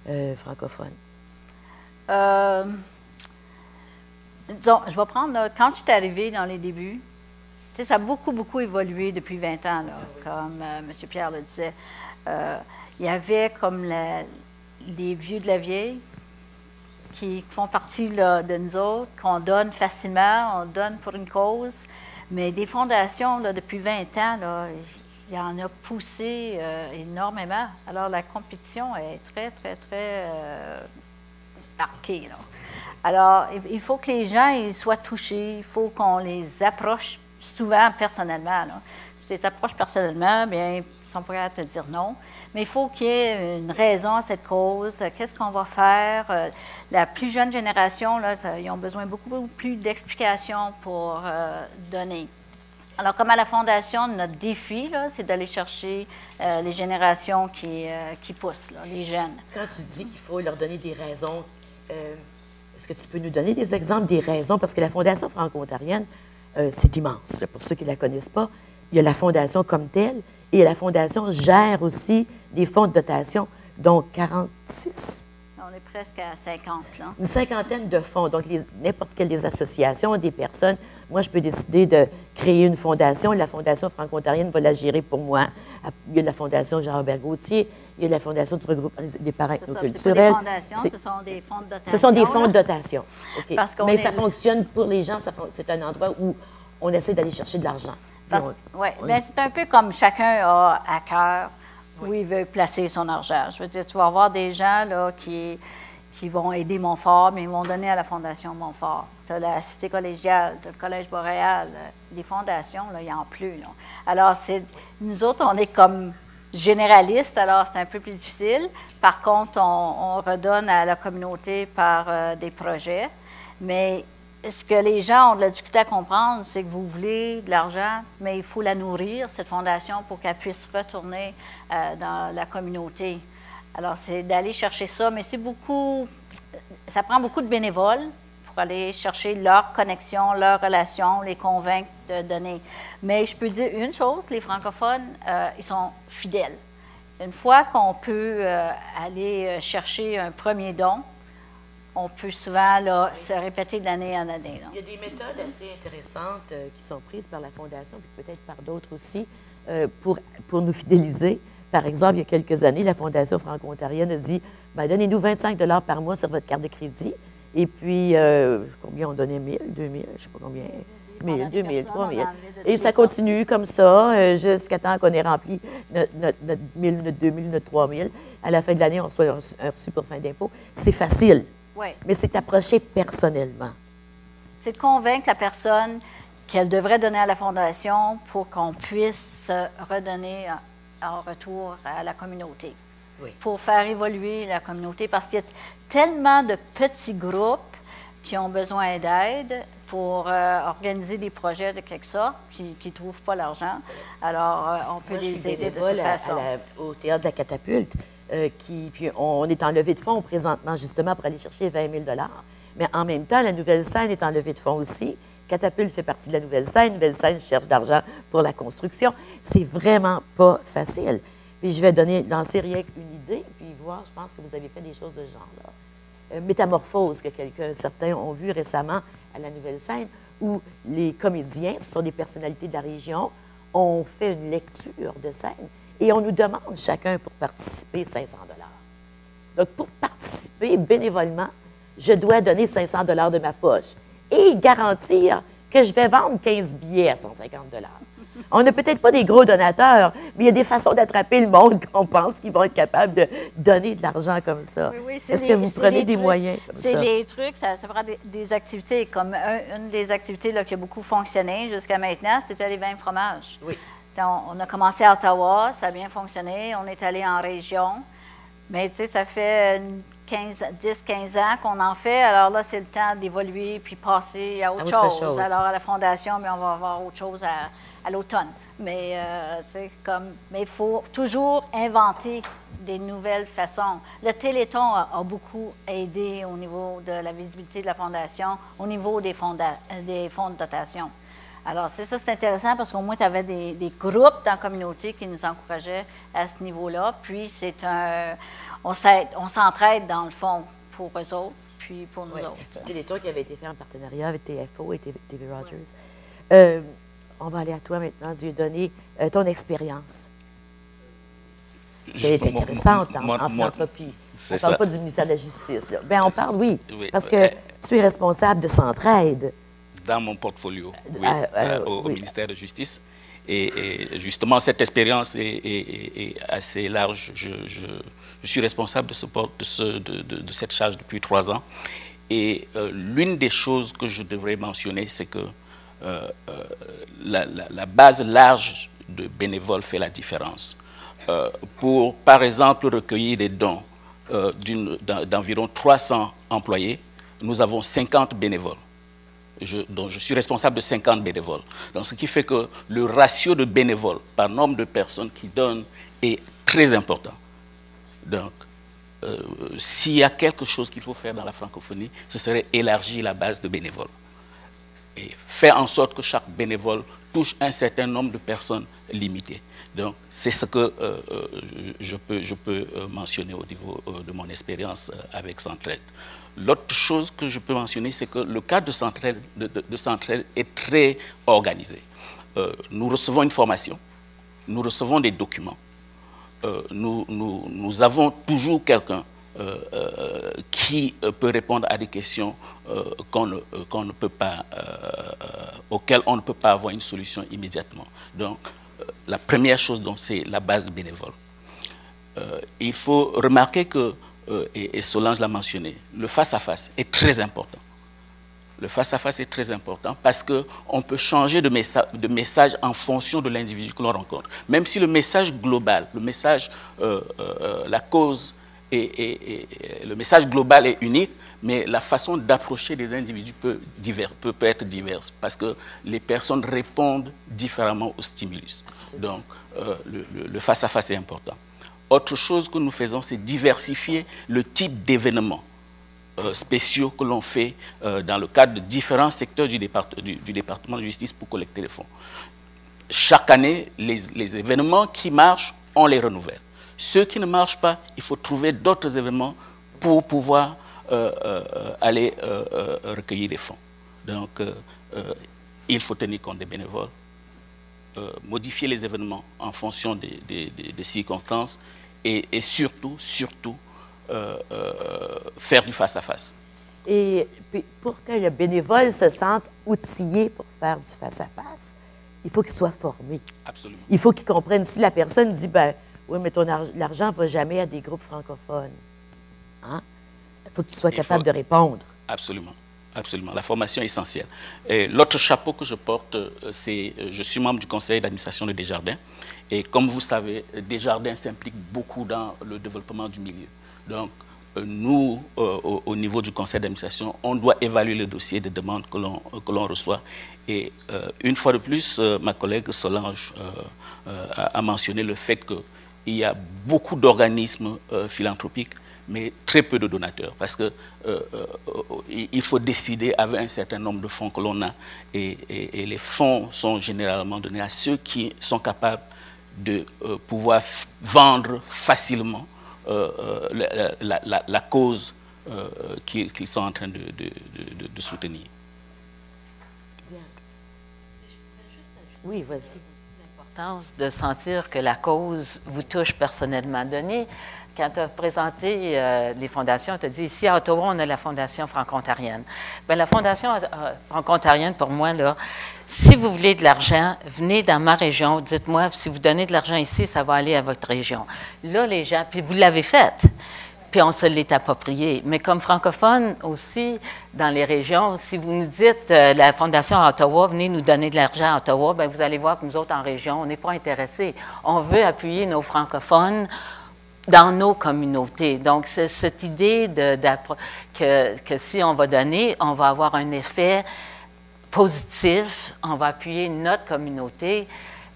euh, francophones? Euh, disons, je vais prendre, quand je suis arrivée dans les débuts, ça a beaucoup, beaucoup évolué depuis 20 ans, comme euh, M. Pierre le disait. il y avait comme les vieux de la vieille qui font partie de nous autres, qu'on donne facilement, on donne pour une cause. Mais des fondations, là, depuis 20 ans, là, il y en a poussé euh, énormément. Alors, la compétition est très, très, très euh, marquée. Alors, il faut que les gens ils soient touchés, il faut qu'on les approche souvent personnellement. Si tu les approches personnellement, bien, ils sont prêts à te dire non. Mais il faut qu'il y ait une raison à cette cause. Qu'est-ce qu'on va faire? Euh, la plus jeune génération, ils ont besoin beaucoup plus d'explications pour euh, donner. Alors, comme à la Fondation, notre défi, c'est d'aller chercher euh, les générations qui poussent, les jeunes. Quand tu dis qu'il faut leur donner des raisons, est-ce que tu peux nous donner des exemples des raisons? Parce que la Fondation franco-ontarienne, c'est immense. Pour ceux qui ne la connaissent pas, il y a la Fondation comme telle, et la Fondation gère aussi des fonds de dotation, dont 46. On est presque à 50, là. Une cinquantaine de fonds. Donc, n'importe quelle des associations, des personnes. Moi, je peux décider de créer une fondation. La Fondation franco-ontarienne va la gérer pour moi. Il y a la Fondation Jean-Robert Gauthier. Il y a la Fondation du regroupement des parents culturels. Ce des fondations, ce sont des fonds de dotation. Ce sont des fonds de dotation. Mais ça fonctionne pour les gens. C'est un endroit où on essaie d'aller chercher de l'argent. Oui, mais c'est un peu comme chacun a à cœur où il veut placer son argent. Je veux dire, tu vas avoir des gens là, qui, qui vont aider Montfort, mais ils vont donner à la Fondation Montfort. Tu as la Cité collégiale, tu as le Collège boréal, des fondations, là, il n'y en a plus. Alors, nous autres, on est comme généralistes, alors c'est un peu plus difficile. Par contre, on, redonne à la communauté par euh, des projets. Mais ce que les gens ont de la difficulté à comprendre, c'est que vous voulez de l'argent, mais il faut la nourrir, cette fondation, pour qu'elle puisse retourner euh, dans la communauté. Alors, c'est d'aller chercher ça, mais c'est beaucoup, ça prend beaucoup de bénévoles pour aller chercher leur connexion, leur relation, les convaincre de donner. Mais je peux dire une chose, les francophones, euh, ils sont fidèles. Une fois qu'on peut euh, aller chercher un premier don, on peut souvent là, se répéter d'année en année. Il y a des méthodes assez intéressantes euh, qui sont prises par la Fondation, puis peut-être par d'autres aussi, euh, pour, pour nous fidéliser. Par exemple, il y a quelques années, la Fondation franco-ontarienne a dit ben, donnez-nous 25 par mois sur votre carte de crédit. Et puis, euh, combien on donnait? 1000, 2000, je ne sais pas combien. 1000, 2000, 3000. Et ça continue comme ça jusqu'à temps qu'on ait rempli notre, notre, notre 1000, notre 2000, notre 3000. À la fin de l'année, on soit reçu pour fin d'impôt. C'est facile. Mais c'est approcher personnellement. C'est de convaincre la personne qu'elle devrait donner à la Fondation pour qu'on puisse redonner en retour à la communauté. Pour faire évoluer la communauté. Parce qu'il y a tellement de petits groupes qui ont besoin d'aide pour euh, organiser des projets de quelque sorte, qui ne trouvent pas l'argent. Alors, euh, on peut les aider de cette façon. au théâtre de la catapulte, euh, qui, puis on, est en levée de fonds présentement, justement, pour aller chercher 20 000 Mais en même temps, la nouvelle scène est en levée de fonds aussi. Catapulte fait partie de la nouvelle scène. Nouvelle scène cherche d'argent pour la construction. C'est vraiment pas facile. Puis je vais donner, lancer rien qu'une idée, puis voir, je pense que vous avez fait des choses de ce genre-là. métamorphose que quelqu'un, certains ont vu récemment à la nouvelle scène, où les comédiens, ce sont des personnalités de la région, ont fait une lecture de scène et on nous demande chacun pour participer 500 dollars. Donc, pour participer bénévolement, je dois donner 500 dollars de ma poche et garantir que je vais vendre 15 billets à 150 dollars. On n'est peut-être pas des gros donateurs, mais il y a des façons d'attraper le monde [LAUGHS] qu'on pense qu'ils vont être capables de donner de l'argent comme ça. Est-ce que vous prenez des moyens comme ça? C'est les trucs, ça, ça prend des, activités. Comme une des activités là, qui a beaucoup fonctionné jusqu'à maintenant, c'était les vins fromages. Oui. on a commencé à Ottawa, ça a bien fonctionné. On est allé en région. Mais tu sais, ça fait 10-15 ans qu'on en fait. Alors là, c'est le temps d'évoluer puis passer à autre, chose. Alors à la Fondation, mais on va avoir autre chose à, à l'automne. Mais euh, comme, mais il faut toujours inventer des nouvelles façons. Le Téléthon a, beaucoup aidé au niveau de la visibilité de la fondation, au niveau des, des fonds de dotation. Alors, tu sais, ça, c'est intéressant parce qu'au moins, tu avais des, groupes dans la communauté qui nous encourageaient à ce niveau-là. Puis, c'est un. On s'entraide, dans le fond, pour eux autres, puis pour nous autres. Le Téléthon qui avait été fait en partenariat avec TFO et TV, Rogers. Euh, on va aller à toi maintenant, Dieu donner euh, ton expérience. C'est intéressant en, en philanthropie. On ne parle pas du ministère de la Justice. Là. Ben, on parle, oui, parce que tu es responsable de Centraide. Dans mon portfolio, oui, euh, euh, au, ministère de la Justice. Et, justement, cette expérience est, assez large. Je, suis responsable de, ce, de, de, cette charge depuis trois ans. Et l'une des choses que je devrais mentionner, c'est que euh, euh, la, base large de bénévoles fait la différence. Euh, pour, par exemple, recueillir des dons d'environ 300 employés, nous avons 50 bénévoles. Je, donc je suis responsable de 50 bénévoles. Donc ce qui fait que le ratio de bénévoles par nombre de personnes qui donnent est très important. Donc, s'il y a quelque chose qu'il faut faire dans la francophonie, ce serait élargir la base de bénévoles et faire en sorte que chaque bénévole touche un certain nombre de personnes limitées. Donc, c'est ce que euh, euh, je peux, euh, mentionner au niveau de mon expérience avec Centraide. L'autre chose que je peux mentionner, c'est que le cadre de Centraide, de, de, est très organisé. nous recevons une formation, nous recevons des documents, nous, nous, avons toujours quelqu'un euh, euh, qui euh, peut répondre à des questions auxquelles on ne peut pas avoir une solution immédiatement. Donc, la première chose, c'est la base de bénévoles. il faut remarquer que, et, Solange l'a mentionné, le face-à-face -face est très important. Le face-à-face -face est très important parce qu'on peut changer de, de, message en fonction de l'individu que l'on rencontre. Même si le message global, le message, la cause et, le message global est unique, mais la façon d'approcher des individus peut, peut, être diverse parce que les personnes répondent différemment au stimulus. Donc, euh, le face-à-face est important. Autre chose que nous faisons, c'est diversifier le type d'événements euh, spéciaux que l'on fait euh, dans le cadre de différents secteurs du, département de justice pour collecter les fonds. Chaque année, les, événements qui marchent, on les renouvelle. Ceux qui ne marchent pas, il faut trouver d'autres événements pour pouvoir euh, aller recueillir les fonds. Donc, il faut tenir compte des bénévoles, modifier les événements en fonction des, circonstances et, surtout, surtout, faire du face-à-face. Et pour que le bénévole se sente outillé pour faire du face-à-face, il faut qu'il soit formé. Absolument. Il faut qu'il comprenne. Si la personne dit, ben oui, mais ton l'argent ne va jamais à des groupes francophones. Hein? Il faut que tu sois capable de répondre. Absolument. Absolument. La formation est essentielle. L'autre chapeau que je porte, euh, c'est euh, je suis membre du conseil d'administration de Desjardins. Et comme vous savez, Desjardins s'implique beaucoup dans le développement du milieu. Donc, nous, au, niveau du conseil d'administration, on doit évaluer le dossier de demande que l'on reçoit. Et une fois de plus, ma collègue Solange a, mentionné le fait qu'il y a beaucoup d'organismes philanthropiques mais très peu de donateurs, parce euh, euh, faut décider avec un certain nombre de fonds que l'on a, et, les fonds sont généralement donnés à ceux qui sont capables de euh, pouvoir vendre facilement la, cause qu'ils sont en train de, de soutenir. Oui, vas-y. L'importance de sentir que la cause vous touche personnellement. Denis, quand tu as présenté euh, les fondations, tu as dit ici à Ottawa, on a la Fondation franco-ontarienne. Bien, la Fondation euh, franco-ontarienne, pour moi, là, si vous voulez de l'argent, venez dans ma région, dites-moi, si vous donnez de l'argent ici, ça va aller à votre région. Là, les gens, puis vous l'avez fait, puis on se l'est approprié. Mais comme francophone aussi, dans les régions, si vous nous dites, euh, la Fondation à Ottawa, venez nous donner de l'argent à Ottawa, bien, vous allez voir que nous autres en région, on n'est pas intéressés. On veut appuyer nos francophones dans nos communautés. Donc, cette idée que, si on va donner, on va avoir un effet positif, on va appuyer notre communauté.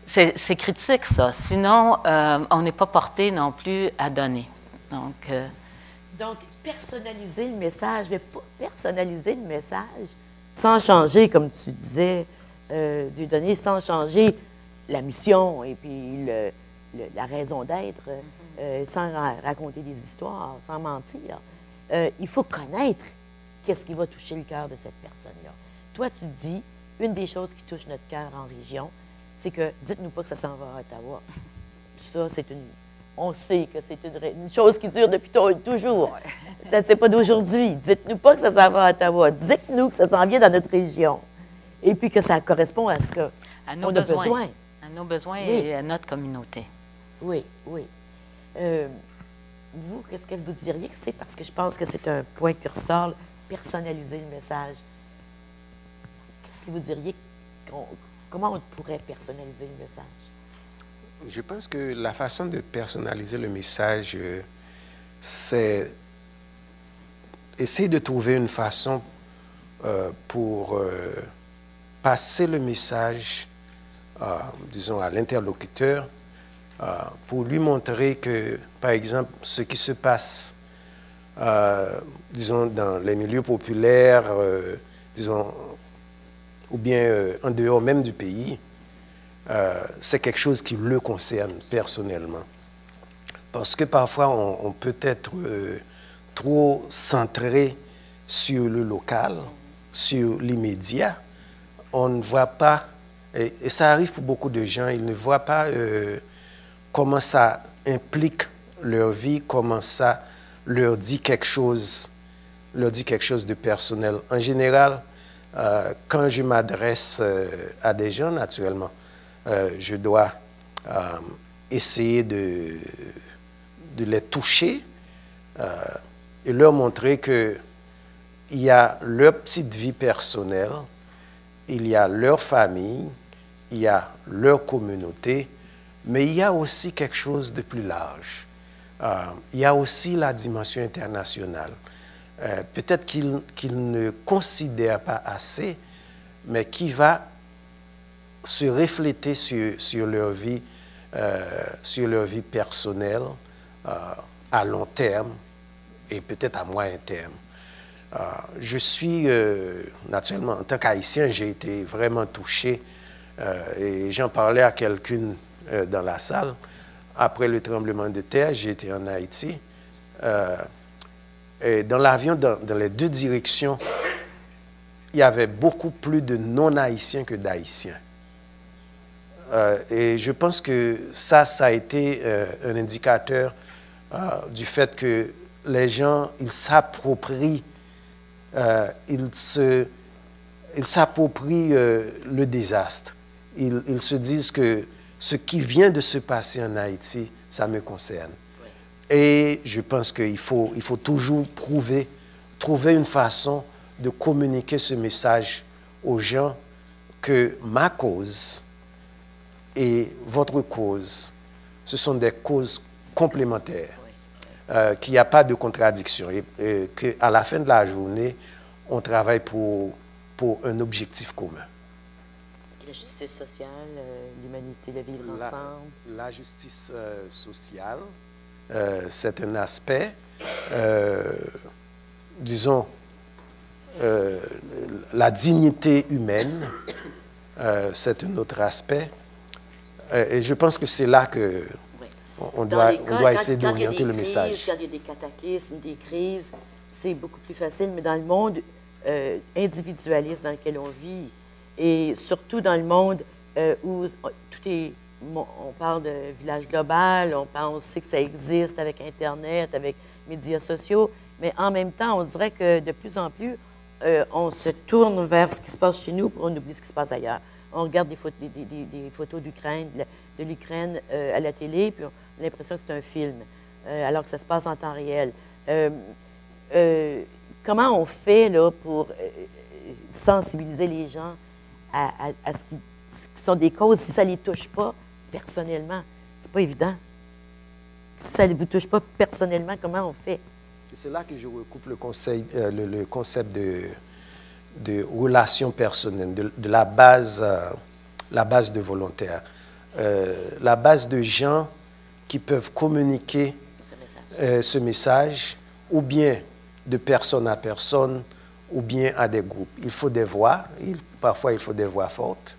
C'est critique, ça. Sinon, euh, on n'est pas porté non plus à donner. Donc, euh, Donc, personnaliser le message, mais pas personnaliser le message sans changer, comme tu disais, euh, du donner, sans changer la mission et puis la raison d'être. Euh, sans raconter des histoires, sans mentir. Euh, il faut connaître qu'est-ce qui va toucher le cœur de cette personne-là. Toi, tu dis, une des choses qui touche notre cœur en région, c'est que dites-nous pas que ça s'en va à Ottawa. Ça, c'est une. On sait que c'est une, chose qui dure depuis toujours. Ce n'est pas d'aujourd'hui. Dites-nous pas que ça s'en va à Ottawa. Dites-nous que ça s'en vient dans notre région. Et puis que ça correspond à ce que à nos besoins. À nos besoins et à notre communauté. Oui, oui. Euh, vous, qu'est-ce que vous diriez que c'est? Parce que je pense que c'est un point qui ressort, personnaliser le message. Qu'est-ce que vous diriez? comment on pourrait personnaliser le message? Je pense que la façon de personnaliser le message, euh, c'est essayer de trouver une façon euh, pour passer le message, disons, à l'interlocuteur pour lui montrer que, par exemple, ce qui se passe, euh, disons, dans les milieux populaires, euh, disons, ou bien en dehors même du pays, c'est quelque chose qui le concerne personnellement. Parce que parfois, on, peut être trop centré sur le local, sur l'immédiat. On ne voit pas, et, ça arrive pour beaucoup de gens, ils ne voient pas comment ça implique leur vie, comment ça leur dit quelque chose, leur dit quelque chose de personnel. En général, euh, quand je m'adresse euh, à des gens, naturellement, euh, je dois essayer de, de, les toucher et leur montrer qu'il y a leur petite vie personnelle, il y a leur famille, il y a leur communauté, mais il y a aussi quelque chose de plus large. Euh, il y a aussi la dimension internationale. Euh, peut-être qu'ils ne considèrent pas assez, mais qui va se refléter sur, leur, vie, euh, sur leur vie personnelle à long terme et peut-être à moyen terme. je suis, naturellement, en tant qu'haïtien, j'ai été vraiment touché et j'en parlais à quelqu'une euh, dans la salle. Après le tremblement de terre, j'étais en Haïti. Euh, et dans l'avion, dans, les deux directions, il y avait beaucoup plus de non-haïtiens que d'haïtiens. Euh, et je pense que ça, ça a été un indicateur du fait que les gens, ils s'approprient, ils s'approprient le désastre. Ils, ils, se disent que ce qui vient de se passer en Haïti, ça me concerne. Et je pense qu'il faut, toujours prouver, trouver une façon de communiquer ce message aux gens que ma cause et votre cause, ce sont des causes complémentaires. euh, qu'il n'y a pas de contradiction et, qu'à la fin de la journée, on travaille pour un objectif commun. La justice sociale, euh, l'humanité de vivre ensemble. La justice sociale, c'est un aspect, disons, la dignité humaine, c'est un autre aspect. et je pense que c'est là que on, doit, essayer d'orienter le message. Quand il y a des cataclysmes, des crises, c'est beaucoup plus facile, mais dans le monde euh, individualiste dans lequel on vit, et surtout dans le monde euh, où tout est. On parle de village global, on, pense, sait que ça existe avec Internet, avec médias sociaux, mais en même temps, on dirait que de plus en plus, euh, on se tourne vers ce qui se passe chez nous pour on oublie ce qui se passe ailleurs. On regarde des, photos, d'Ukraine, de l'Ukraine à la télé, puis on, l'impression que c'est un film, euh, alors que ça se passe en temps réel. Euh, euh, comment on fait là, pour sensibiliser les gens à, ce, qui, sont des causes si ça ne les touche pas personnellement? C'est pas évident. Si ça ne vous touche pas personnellement, comment on fait? C'est là que je recoupe le, conseil, le, concept de, de relation personnelle, de, la, base, la base de volontaire. la base de gens qui peuvent communiquer ce message. Euh, ou bien de personne à personne, ou bien à des groupes. Il faut des voix, parfois il faut des voix fortes,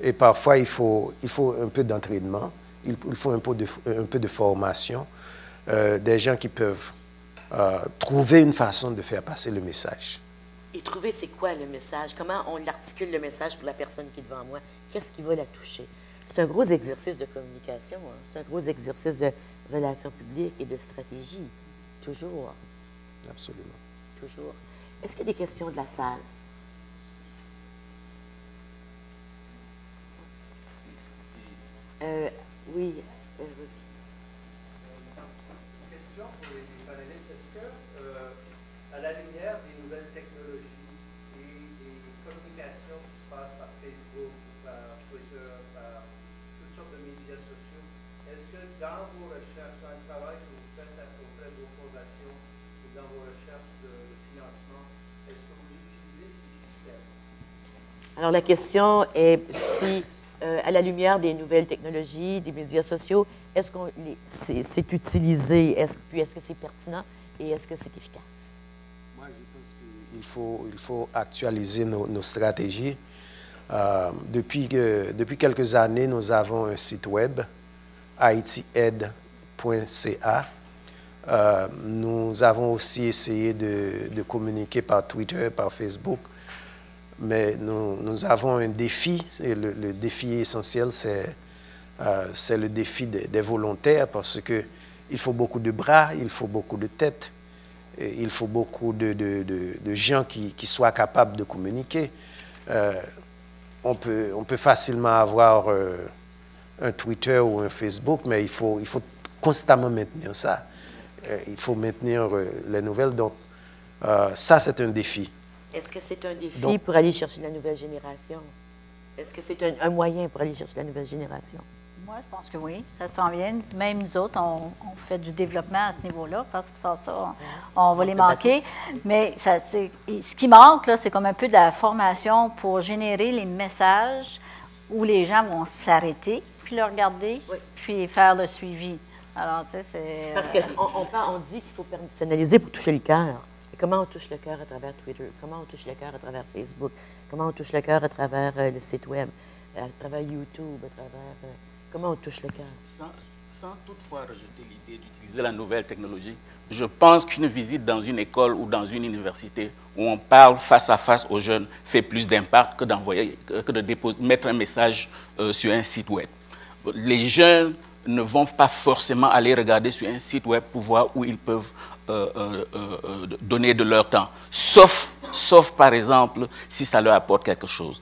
et parfois il faut, il faut un peu d'entraînement, il, faut un peu de, un peu de formation, euh, des gens qui peuvent euh, trouver une façon de faire passer le message. Et trouver c'est quoi le message? Comment on articule le message pour la personne qui est devant moi? Qu'est-ce qui va la toucher? C'est un gros exercice de communication, hein. c'est un gros exercice de relations publiques et de stratégie, toujours. Absolument. Toujours. Est-ce qu'il y a des questions de la salle? Euh, oui, euh. Question pour les panélistes. Est-ce que, euh, à la lumière des nouvelles technologies, Alors la question est si, euh, à la lumière des nouvelles technologies, des médias sociaux, est-ce que c'est utilisé, est-ce, puis est-ce que c'est pertinent et est-ce que c'est efficace? Moi, je pense qu'il faut, actualiser nos, stratégies. Euh, depuis, quelques années, nous avons un site web, haitiaide.ca. Euh, nous avons aussi essayé de communiquer par Twitter, par Facebook, mais nous, avons un défi, et le, défi essentiel, c'est euh, le défi des, volontaires parce qu'il faut beaucoup de bras, il faut beaucoup de têtes, il faut beaucoup de, gens qui, qui, soient capables de communiquer. Euh, on, peut, on peut facilement avoir euh, un Twitter ou un Facebook, mais il faut, il faut constamment maintenir ça. Euh, il faut maintenir les nouvelles. Donc, ça, c'est un défi. Est-ce que c'est un défi? Pour aller chercher la nouvelle génération? Est-ce que c'est un, moyen pour aller chercher la nouvelle génération? Moi, je pense que oui, ça s'en vient. Même nous autres, on, fait du développement à ce niveau-là, parce que ça, ça on, va les manquer. Mais ça, ce qui manque, c'est comme un peu de la formation pour générer les messages où les gens vont s'arrêter, puis le regarder, puis faire le suivi. Alors, tu sais, c'est... Parce qu'on on, on dit qu'il faut personnaliser pour toucher le cœur comment on touche le cœur à travers Twitter, comment on touche le cœur à travers Facebook, comment on touche le cœur à travers euh, le site web, à travers YouTube. Euh, comment on touche le cœur? Sans, toutefois rejeter l'idée d'utiliser la nouvelle technologie, je pense qu'une visite dans une école ou dans une université où on parle face à face aux jeunes fait plus d'impact que de déposer, mettre un message euh, sur un site web. Les jeunes ne vont pas forcément aller regarder sur un site web pour voir où ils peuvent donner de leur temps, sauf, sauf par exemple si ça leur apporte quelque chose.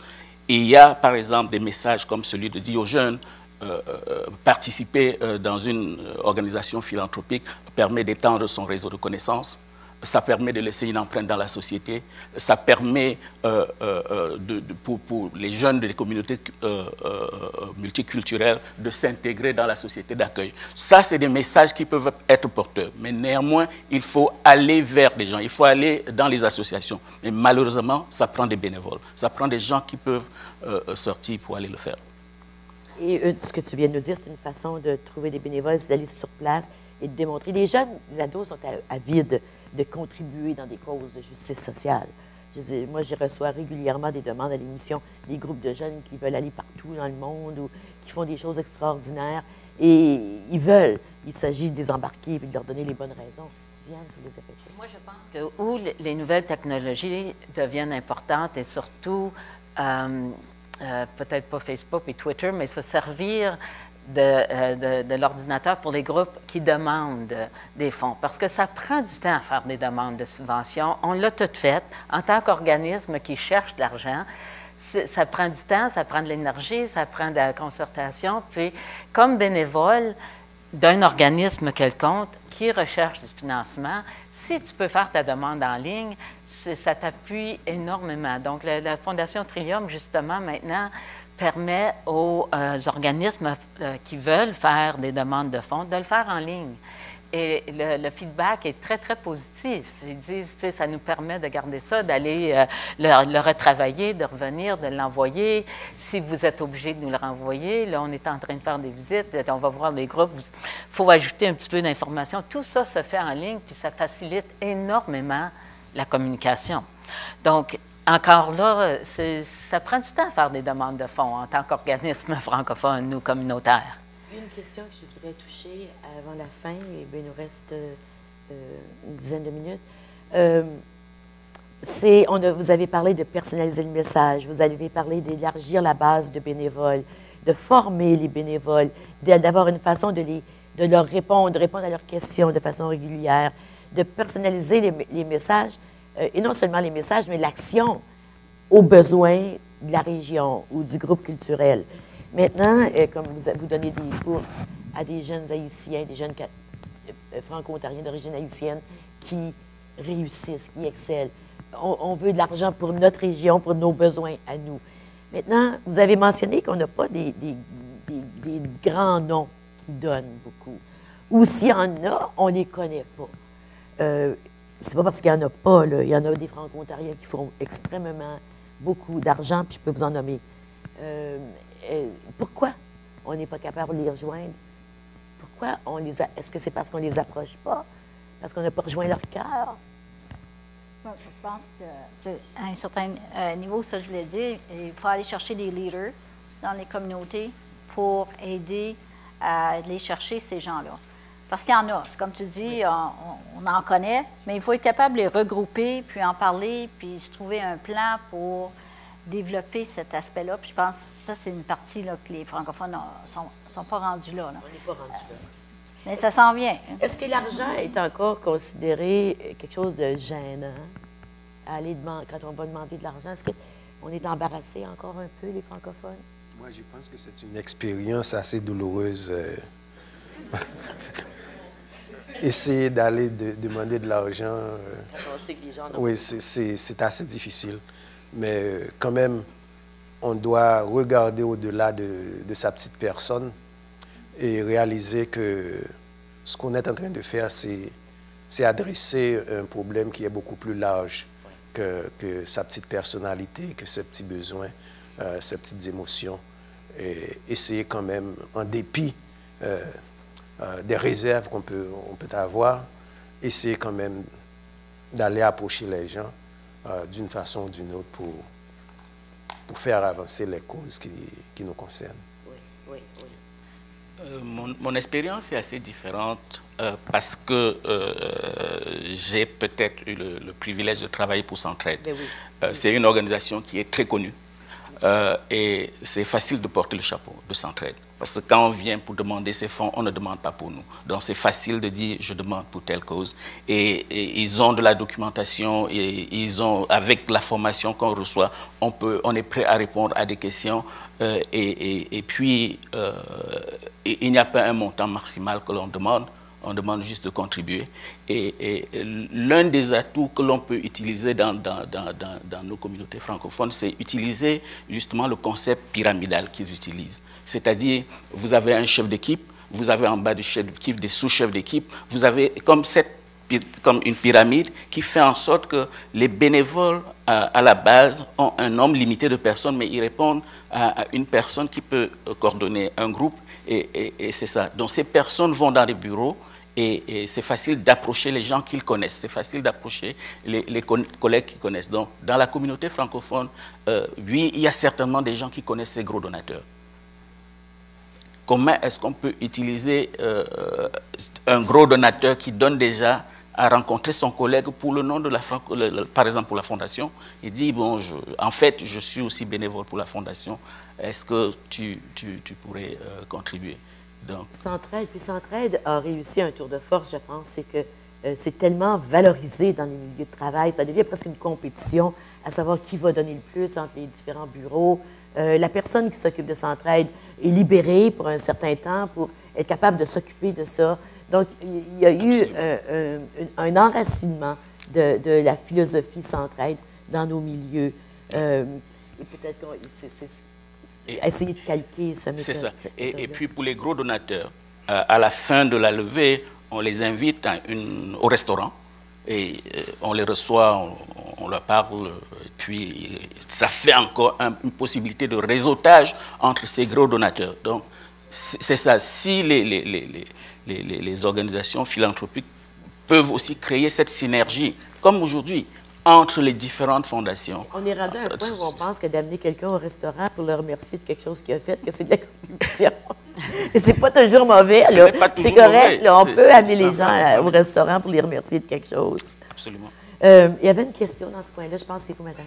Et il y a par exemple des messages comme celui de dire aux jeunes, participer dans une organisation philanthropique permet d'étendre son réseau de connaissances. Ça permet de laisser une empreinte dans la société, ça permet euh, euh, de, pour, les jeunes des communautés multiculturelles de s'intégrer dans la société d'accueil. Ça, c'est des messages qui peuvent être porteurs. Mais néanmoins, il faut aller vers des gens, il faut aller dans les associations. Mais malheureusement, ça prend des bénévoles, ça prend des gens qui peuvent sortir pour aller le faire. Et ce que tu viens de nous dire, c'est une façon de trouver des bénévoles, d'aller sur place et de démontrer. Les jeunes, les ados sont avides de contribuer dans des causes de justice sociale. Moi, je reçois régulièrement des demandes à l'émission des groupes de jeunes qui veulent aller partout dans le monde ou qui font des choses extraordinaires. Et ils veulent. Il s'agit de les embarquer et de leur donner les bonnes raisons. Diane, les effets. Moi, je pense que où les nouvelles technologies deviennent importantes et surtout, euh, euh, peut-être pas Facebook et Twitter, mais se servir euh, de, l'ordinateur pour les groupes qui demandent des fonds. Parce que ça prend du temps à faire des demandes de subventions. On l'a tout fait en tant qu'organisme qui cherche de l'argent. Ça prend du temps, ça prend de l'énergie, ça prend de la concertation. Puis, comme bénévole d'un organisme quelconque qui recherche du financement, si tu peux faire ta demande en ligne, ça t'appuie énormément. Donc, la, Fondation Trillium, justement, maintenant, permet aux euh, organismes euh, qui veulent faire des demandes de fonds de le faire en ligne. Et le, feedback est très, très positif. Ils disent, tu ça nous permet de garder ça, d'aller euh, le, retravailler, de revenir, de l'envoyer. Si vous êtes obligé de nous le renvoyer, là, on est en train de faire des visites, on va voir les groupes. Il faut ajouter un petit peu d'informations. Tout ça se fait en ligne, puis ça facilite énormément la communication. Donc, encore là, ça prend du temps à faire des demandes de fonds en tant qu'organisme [LAUGHS] francophone ou communautaire. Une question que je voudrais toucher avant la fin, et il nous reste euh, une dizaine de minutes. Euh, c'est, vous avez parlé de personnaliser le message, vous avez parlé d'élargir la base de bénévoles, de former les bénévoles, d'avoir une façon de, les, de leur répondre, de répondre à leurs questions de façon régulière, de personnaliser les messages. Euh, et non seulement les messages, mais l'action aux besoins de la région ou du groupe culturel. Maintenant, euh, comme vous, vous, donnez des bourses à des jeunes haïtiens, des jeunes euh, franco-ontariens d'origine haïtienne qui réussissent, qui excellent. On, veut de l'argent pour notre région, pour nos besoins à nous. Maintenant, vous avez mentionné qu'on n'a pas des, des, grands noms qui donnent beaucoup. Ou s'il y en a, on ne les connaît pas c'est pas parce qu'il n'y en a pas, là. il y en a des franco-ontariens qui font extrêmement beaucoup d'argent, puis je peux vous en nommer. Euh, euh, pourquoi on n'est pas capable de les rejoindre? Pourquoi on les a... Est-ce que c'est parce qu'on ne les approche pas? Parce qu'on n'a pas rejoint leur cœur? je pense qu'à un certain euh, niveau, ça je voulais dire, il faut aller chercher des leaders dans les communautés pour aider à aller chercher ces gens-là. Parce qu'il y en a. Comme tu dis, on, en connaît, mais il faut être capable de les regrouper, puis en parler, puis se trouver un plan pour développer cet aspect-là. Puis je pense que ça, c'est une partie là, que les francophones ne sont, sont, pas rendus là. On n'est pas rendus là. Mais ça s'en vient. Hein. Est-ce que l'argent est encore considéré quelque chose de gênant? À aller demander, quand on va demander de l'argent? Est-ce qu'on est embarrassé encore un peu, les francophones? Moi, je pense que c'est une expérience assez douloureuse. Euh, [LAUGHS] essayer d'aller demander de l'argent. Euh, oui, c'est assez difficile. Mais euh, quand même, on doit regarder au-delà de, sa petite personne et réaliser que ce qu'on est en train de faire, c'est adresser un problème qui est beaucoup plus large que, sa petite personnalité, que ses petits besoins, euh, ses petites émotions. Et essayer quand même, en dépit euh, des réserves qu'on peut, on peut avoir, essayer quand même d'aller approcher les gens euh, d'une façon ou d'une autre pour, pour faire avancer les causes qui, qui nous concernent. Oui, oui, oui. Euh, mon, mon expérience est assez différente parce que j'ai peut-être eu le, privilège de travailler pour Centraide. Ben c'est une organisation qui est très connue et c'est facile de porter le chapeau de Centraide. Parce que quand on vient pour demander ces fonds, on ne demande pas pour nous. Donc c'est facile de dire je demande pour telle cause. Et, ils ont de la documentation et ils ont, avec la formation qu'on reçoit, on, peut, on est prêt à répondre à des questions. Euh, et, puis, euh, il n'y a pas un montant maximal que l'on demande. On demande juste de contribuer. Et, l'un des atouts que l'on peut utiliser dans, nos communautés francophones, c'est utiliser justement le concept pyramidal qu'ils utilisent. C'est-à-dire, vous avez un chef d'équipe, vous avez en bas du chef d'équipe des sous-chefs d'équipe, vous avez comme, une pyramide qui fait en sorte que les bénévoles à, la base ont un nombre limité de personnes, mais ils répondent à, une personne qui peut coordonner un groupe, et, c'est ça. Donc ces personnes vont dans les bureaux, et, c'est facile d'approcher les gens qu'ils connaissent, c'est facile d'approcher les, collègues qu'ils connaissent. Donc dans la communauté francophone, euh, oui, il y a certainement des gens qui connaissent ces gros donateurs. Comment est-ce qu'on peut utiliser euh, un gros donateur qui donne déjà à rencontrer son collègue pour le nom de la, par exemple pour la fondation? Il dit, bon, en fait, je suis aussi bénévole pour la fondation. Est-ce que tu pourrais euh, contribuer? Donc. Centraide, puis Centraide a réussi un tour de force, je pense, c'est que euh, c'est tellement valorisé dans les milieux de travail, ça devient presque une compétition à savoir qui va donner le plus entre les différents bureaux. Euh, la personne qui s'occupe de Centraide est libérée pour un certain temps pour être capable de s'occuper de ça. Donc, il y a eu euh, un, enracinement de, la philosophie centraide dans nos milieux. Euh, peut-être essayer de calquer ce C'est ça. Et, puis, pour les gros donateurs, euh, à la fin de la levée, on les invite au restaurant et on les reçoit, on, leur parle, et puis ça fait encore une possibilité de réseautage entre ces gros donateurs. Donc, c'est ça. Si les, les, les, les, organisations philanthropiques peuvent aussi créer cette synergie, comme aujourd'hui, entre les différentes fondations. On est rendu à un point où on pense que d'amener quelqu'un au restaurant pour le remercier de quelque chose qu'il a fait, que c'est de la contribution. [LAUGHS] c'est pas toujours mauvais, C'est correct, On peut amener les gens au restaurant pour les remercier de quelque chose. Absolument. Euh, il y avait une question dans ce coin-là, je pense que c'est vous, madame.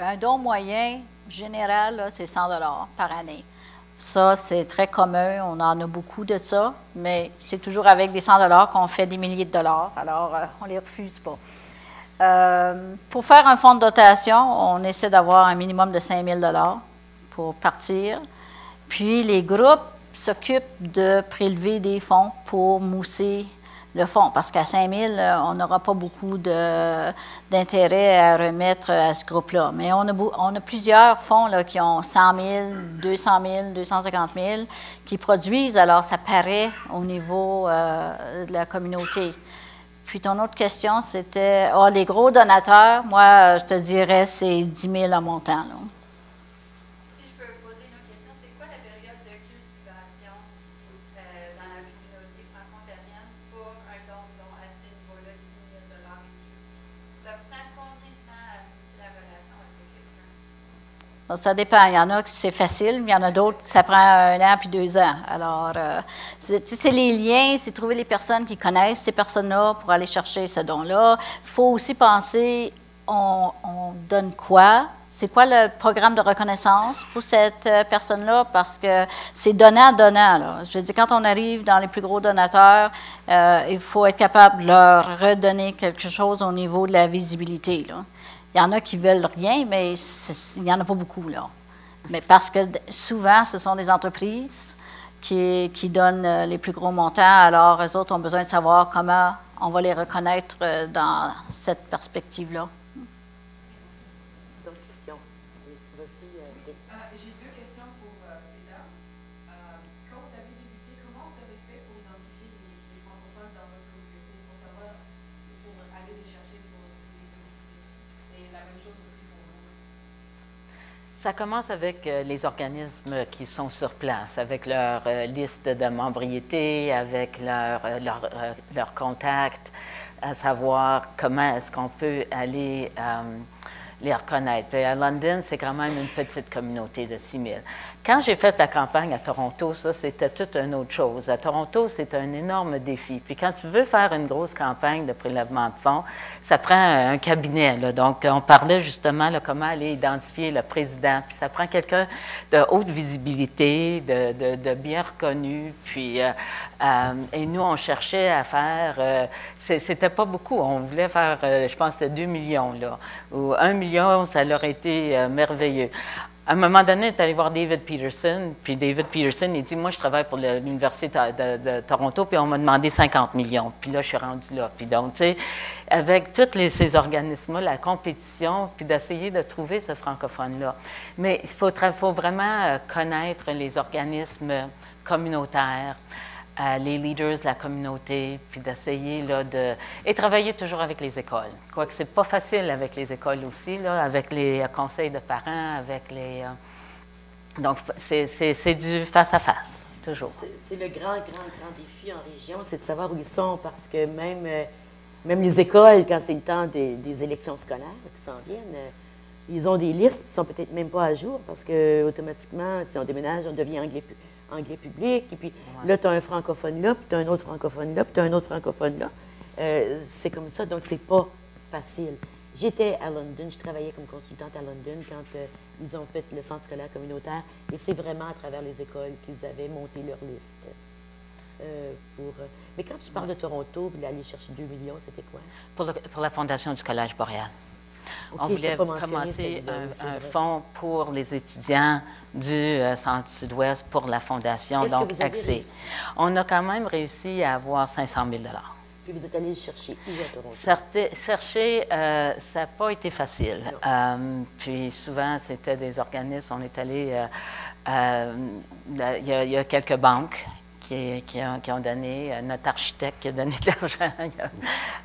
Un don moyen général, c'est 100 par année. Ça, c'est très commun. On en a beaucoup de ça, mais c'est toujours avec des 100 qu'on fait des milliers de dollars. Alors, euh, on ne les refuse pas. Euh, pour faire un fonds de dotation, on essaie d'avoir un minimum de 5 000 pour partir. Puis, les groupes s'occupent de prélever des fonds pour mousser le fonds, parce qu'à 5 000, euh, on n'aura pas beaucoup d'intérêt à remettre à ce groupe-là. Mais on a, on a plusieurs fonds là, qui ont 100 000, 200 000, 250 000, qui produisent, alors ça paraît au niveau euh, de la communauté. Puis ton autre question, c'était, oh, les gros donateurs, moi, je te dirais, c'est 10 000 en montant. Ça dépend. Il y en a qui c'est facile, mais il y en a d'autres qui ça prend un an puis deux ans. Alors, euh, c'est les liens, c'est trouver les personnes qui connaissent ces personnes-là pour aller chercher ce don-là. Il faut aussi penser, on, donne quoi? C'est quoi le programme de reconnaissance pour cette euh, personne-là? Parce que c'est donnant-donnant. Je veux dire, quand on arrive dans les plus gros donateurs, euh, il faut être capable de leur redonner quelque chose au niveau de la visibilité. Il y en a qui veulent rien, mais il n'y en a pas beaucoup, là. Mais parce que souvent, ce sont des entreprises qui, qui donnent euh, les plus gros montants, alors eux autres ont besoin de savoir comment on va les reconnaître euh, dans cette perspective-là. Ça commence avec euh, les organismes qui sont sur place, avec leur euh, liste de membriété, avec leur, euh, leur, leur, contact, à savoir comment est-ce qu'on peut aller les reconnaître. Puis à London, c'est quand même une petite communauté de 6 000. Quand j'ai fait la campagne à Toronto, ça, c'était toute une autre chose. À Toronto, c'est un énorme défi. Puis quand tu veux faire une grosse campagne de prélèvement de fonds, ça prend un cabinet. Donc, on parlait justement de comment aller identifier le président. Puis ça prend quelqu'un de haute visibilité, de, de, bien reconnu. Puis, euh, euh, et nous, on cherchait à faire, euh, c'était pas beaucoup. On voulait faire, je pense, 2 millions. Là, ou 1 million, ça leur été merveilleux. À un moment donné, tu allé voir David Peterson, puis David Peterson, il dit Moi, je travaille pour l'Université de, Toronto, puis on m'a demandé 50 millions. Puis là, je suis rendu là. Puis donc, tu sais, avec tous ces organismes-là, la compétition, puis d'essayer de trouver ce francophone-là. Mais il faut, vraiment euh, connaître les organismes communautaires les leaders de la communauté, puis d'essayer de... Et travailler toujours avec les écoles. Quoique c'est pas facile avec les écoles aussi, avec les conseils de parents, avec les... Euh, donc, c'est du face-à-face, toujours. C'est le grand, grand, grand défi en région, c'est de savoir où ils sont, parce que même, euh, même les écoles, quand c'est le temps des, élections scolaires qui s'en viennent, euh, ils ont des listes qui sont peut-être même pas à jour, parce que automatiquement, si on déménage, on devient anglais anglais public, et puis là, tu as un francophone là, puis tu as un autre francophone là, puis tu as un autre francophone là. Euh, c'est comme ça, donc c'est pas facile. J'étais à London, je travaillais comme consultante à London quand euh, ils ont fait le centre scolaire communautaire, et c'est vraiment à travers les écoles qu'ils avaient monté leur liste. Euh, pour, mais quand tu parles de Toronto, d'aller chercher 2 millions, c'était quoi? Pour, pour, la Fondation du Collège Boréal on voulait commencer un, fonds pour les étudiants du euh, Centre-Sud-Ouest pour la Fondation, donc accès. On a quand même réussi à avoir 500 000 puis vous êtes allé chercher Chercher, euh, ça n'a pas été facile. Euh, puis souvent, c'était des organismes, on est allé... Il y, a quelques banques qui, ont, donné, euh, notre architecte qui a donné de [LAUGHS] l'argent.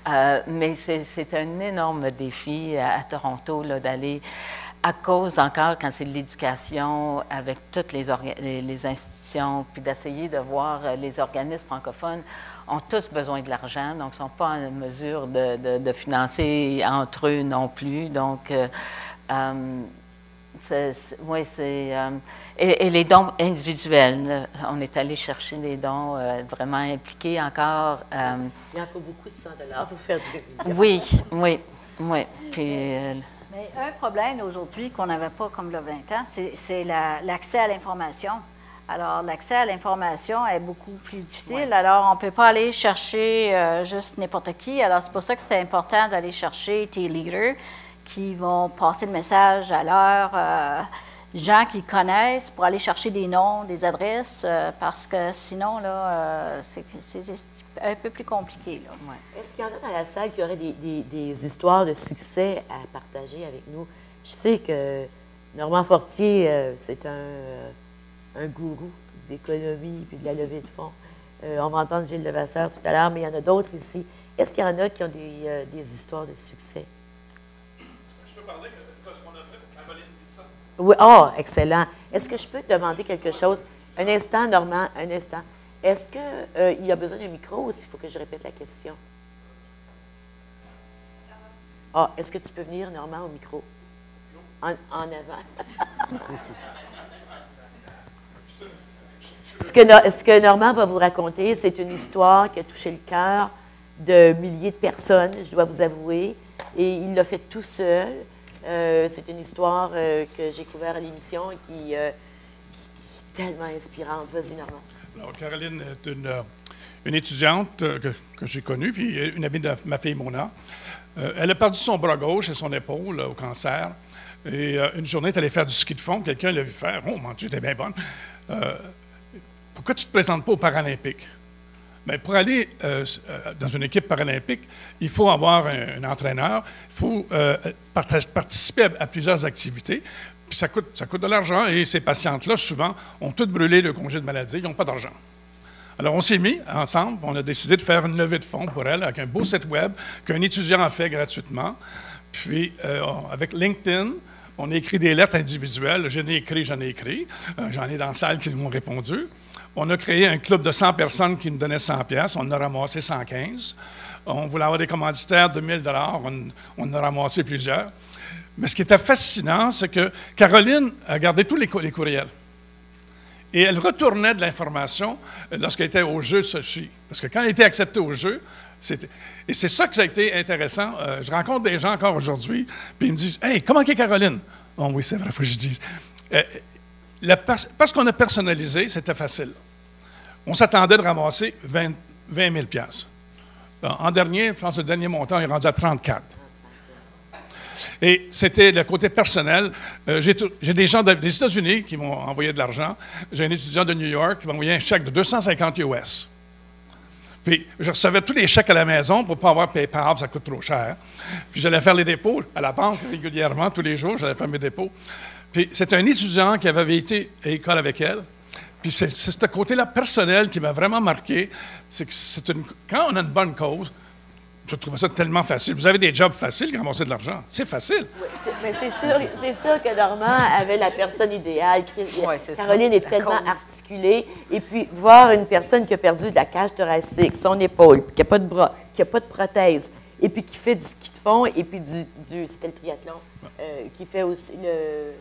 Euh, mais c'est un énorme défi à, Toronto d'aller, à cause encore, quand c'est de l'éducation, avec toutes les, les, institutions, puis d'essayer de voir euh, les organismes francophones ont tous besoin de l'argent, donc ne sont pas en mesure de, financer entre eux non plus. Donc, oui, c'est. Euh, et, les dons individuels. On est allé chercher des dons euh, vraiment impliqués encore. Euh, Il en faut beaucoup de 100 pour faire du Oui, oui, oui. Puis, Mais un problème aujourd'hui qu'on n'avait pas comme le 20 ans, c'est l'accès à l'information. Alors, l'accès à l'information est beaucoup plus difficile. Alors, on ne peut pas aller chercher juste n'importe qui. Alors, c'est pour ça que c'était important d'aller chercher tes leaders qui vont passer le message à leurs euh, gens qu'ils connaissent pour aller chercher des noms, des adresses, euh, parce que sinon, là, euh, c'est un peu plus compliqué. Est-ce qu'il y en a dans la salle qui auraient des, histoires de succès à partager avec nous? Je sais que Normand Fortier, c'est un, un gourou d'économie puis de la levée de fonds. on va entendre Gilles Levasseur tout à l'heure, mais il y en a d'autres ici. Est-ce qu'il y en a qui ont des, des histoires de succès? Oui, oh, excellent. Est-ce que je peux te demander quelque chose? Un instant, Normand, un instant. Est-ce qu'il euh, y a besoin d'un micro ou s'il faut que je répète la question? Ah, est-ce que tu peux venir, Normand, au micro? En, avant. [LAUGHS] ce, que, ce que Normand va vous raconter, c'est une histoire qui a touché le cœur de milliers de personnes, je dois vous avouer, et il l'a fait tout seul. Euh, c'est une histoire euh, que j'ai couverte à l'émission et euh, qui, est tellement inspirante. Vas-y, Normand. Alors, Caroline est une, étudiante que, j'ai connue, puis une amie de ma fille Mona. elle a perdu son bras gauche et son épaule au cancer. Et une journée, elle allée faire du ski de fond. Quelqu'un l'a vu faire. Oh mon Dieu, t'es bien bonne. pourquoi tu ne te présentes pas aux Paralympiques? Mais pour aller euh, euh, dans une équipe paralympique, il faut avoir un, entraîneur, il faut euh, participer à, plusieurs activités. Puis ça coûte, ça coûte de l'argent et ces patientes-là, souvent, ont toutes brûlé le congé de maladie, ils n'ont pas d'argent. Alors, on s'est mis ensemble, on a décidé de faire une levée de fonds pour elle avec un beau site web qu'un étudiant a fait gratuitement. Puis, avec LinkedIn, on a écrit des lettres individuelles. Je n'ai écrit, j'en ai écrit. J'en ai dans la salle qui m'ont répondu. On a créé un club de 100 personnes qui nous donnaient 100 pièces. On en a ramassé 115. On voulait avoir des commanditaires de 1000 dollars. On, en a ramassé plusieurs. Mais ce qui était fascinant, c'est que Caroline a gardé tous les, courriels. Et elle retournait de l'information lorsqu'elle était au jeu Sochi. Parce que quand elle était acceptée au jeu, c'était. Et c'est ça que ça a été intéressant. Euh, je rencontre des gens encore aujourd'hui, puis ils me disent Hey, comment est Caroline Oh oui, c'est vrai, il faut que je dise. Euh, parce qu'on a personnalisé, c'était facile. On s'attendait de ramasser 20, 20 000 En dernier, je pense le dernier montant est rendu à 34. Et c'était le côté personnel. Euh, j'ai des gens des États-Unis qui m'ont envoyé de l'argent. J'ai un étudiant de New York qui m'a envoyé un chèque de 250 US. Puis je recevais tous les chèques à la maison pour ne pas avoir PayPal, ça coûte trop cher. Puis j'allais faire les dépôts à la banque régulièrement, tous les jours, j'allais faire mes dépôts. Puis c'est un étudiant qui avait été à l'école avec elle. Puis c'est ce côté-là personnel qui m'a vraiment marqué. C'est que une, quand on a une bonne cause, je trouve ça tellement facile. Vous avez des jobs faciles, ramasser de l'argent. C'est facile. Oui, mais c'est sûr, sûr que Normand avait la personne idéale. Caroline est tellement articulée. Et puis, voir une personne qui a perdu de la cage thoracique, son épaule, qui n'a pas de bras, qui n'a pas de prothèse, et puis qui fait du ski de fond, et puis du, du c'était le triathlon, euh, qui fait aussi le...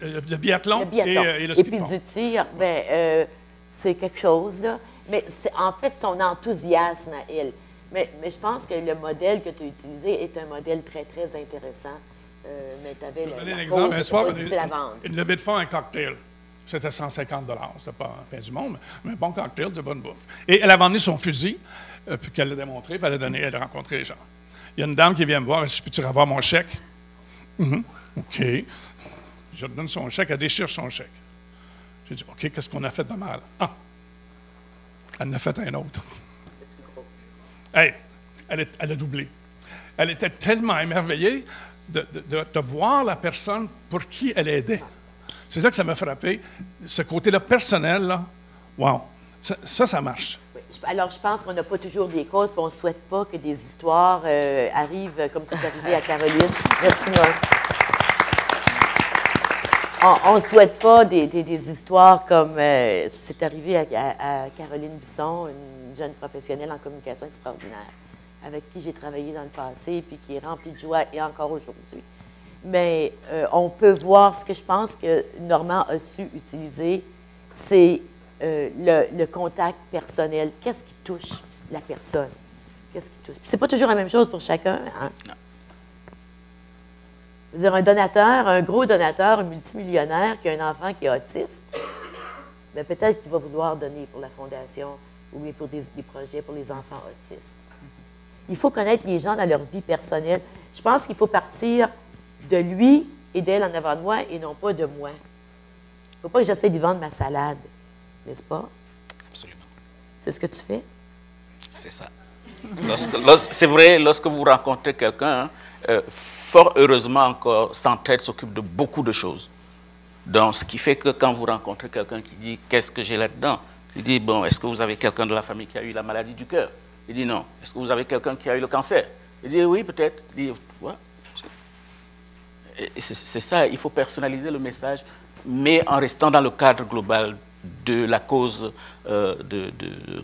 Le, biathlon, Et, euh, le ski Et puis du tir, ben, euh, c'est quelque chose, là. Mais c'est en fait son enthousiasme à elle. Mais, je pense que le modèle que tu as utilisé est un modèle très, très intéressant. Euh, mais tu avais Je vais donner un exemple. Un soir, une, une, levée de fonds, un cocktail. C'était 150 C'était pas la fin du monde, mais un bon cocktail, de bonne bouffe. Et elle a vendu son fusil, euh, puis qu'elle l'a démontré, puis elle a donné, elle a rencontré les gens. Il y a une dame qui vient me voir, je peux-tu avoir mon chèque? Mm-hmm. OK. Je lui donne son chèque, elle déchire son chèque. J'ai dit, OK, qu'est-ce qu'on a fait de mal? Ah! Elle en a fait un autre. Hey, elle, a doublé. Elle était tellement émerveillée de, voir la personne pour qui elle aidait. C'est là que ça m'a frappé. Ce côté-là personnel, là, wow, ça, ça, marche. Alors, je pense qu'on n'a pas toujours des causes, puis on ne souhaite pas que des histoires euh, arrivent comme c'est arrivé à Caroline. Merci. On ne souhaite pas des, histoires comme euh, c'est arrivé à, Caroline Bisson, une jeune professionnelle en communication extraordinaire, avec qui j'ai travaillé dans le passé, puis qui est remplie de joie et encore aujourd'hui. Mais euh, on peut voir ce que je pense que Normand a su utiliser, c'est euh, le, contact personnel. Qu'est-ce qui touche la personne? Qu'est-ce qui touche? C'est pas toujours la même chose pour chacun. Hein? Dire, un donateur, un gros donateur, un multimillionnaire qui a un enfant qui est autiste, mais ben, peut-être qu'il va vouloir donner pour la fondation ou bien pour des, projets pour les enfants autistes. Il faut connaître les gens dans leur vie personnelle. Je pense qu'il faut partir de lui et d'elle en avant de moi et non pas de moi. Il ne faut pas que j'essaie de vendre ma salade, n'est-ce pas? Absolument. C'est ce que tu fais? C'est ça. c'est vrai, lorsque vous rencontrez quelqu'un, euh, fort heureusement encore, Centraide s'occupe de beaucoup de choses. Donc, ce qui fait que quand vous rencontrez quelqu'un qui dit Qu'est-ce que j'ai là-dedans? Il dit Bon, est-ce que vous avez quelqu'un de la famille qui a eu la maladie du cœur? Il dit Non. Est-ce que vous avez quelqu'un qui a eu le cancer? Il dit Oui, peut-être. Il dit ouais. C'est ça, il faut personnaliser le message, mais en restant dans le cadre global de la cause euh,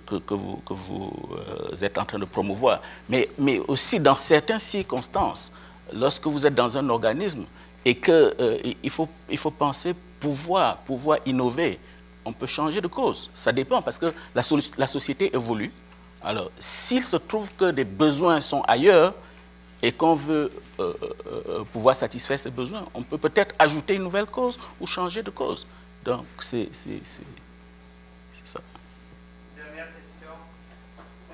que, vous, euh, êtes en train de promouvoir. Mais, mais aussi dans certaines circonstances, lorsque vous êtes dans un organisme et qu'il euh, faut, il faut penser pouvoir, pouvoir innover, on peut changer de cause. Ça dépend parce que la société évolue. Alors, s'il se trouve que des besoins sont ailleurs et qu'on veut pouvoir satisfaire ces besoins, on peut peut-être ajouter une nouvelle cause ou changer de cause. Donc, c'est ça. Dernière question.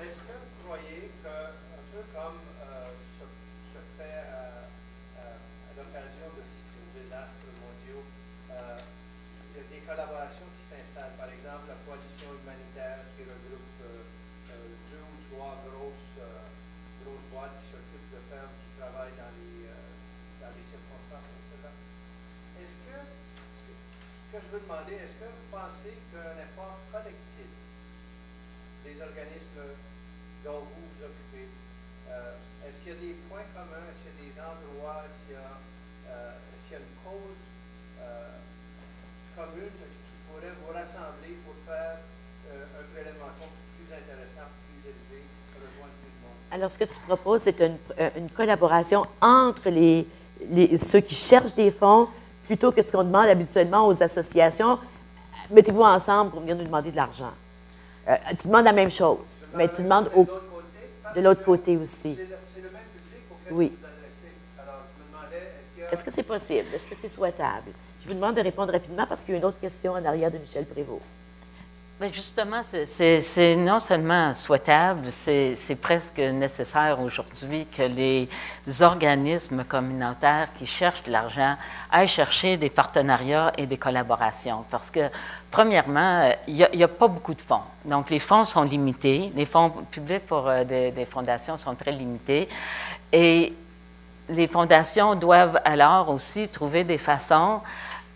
Est-ce que vous croyez qu'un peu comme euh, se, fait euh, euh, à l'occasion de désastres mondiaux, il y a des collaborations qui s'installent. Par exemple, la coalition humanitaire qui regroupe deux ou trois grosses, grosses boîtes qui s'occupent de faire du travail dans les, dans les circonstances comme cela. Est-ce que que je veux demander, est-ce que vous pensez qu'un effort collectif des organismes dont vous vous occupez, euh, est-ce qu'il y a des points communs, est-ce qu'il y a des endroits, est-ce qu'il y, euh, y, a une cause euh, commune qui pourrait vous rassembler pour faire un prélèvement plus intéressant, plus élevé, rejoindre plus de monde? Alors, ce que tu proposes, c'est une, une collaboration entre les les, ceux qui cherchent des fonds, plutôt que ce qu'on demande habituellement aux associations, mettez-vous ensemble pour venir nous demander de l'argent. Euh, tu demandes la même chose, mais tu demandes au, de l'autre côté aussi. C'est le même public auquel oui. Est-ce que c'est possible? Est-ce que c'est souhaitable? Je vous demande de répondre rapidement parce qu'il y a une autre question en arrière de Michel Prévost. Bien, justement, c'est non seulement souhaitable, c'est presque nécessaire aujourd'hui que les organismes communautaires qui cherchent de l'argent aillent chercher des partenariats et des collaborations. Parce que, premièrement, il n'y a, pas beaucoup de fonds. Donc, les fonds sont limités. Les fonds publics pour euh, des fondations sont très limités. Et les fondations doivent alors aussi trouver des façons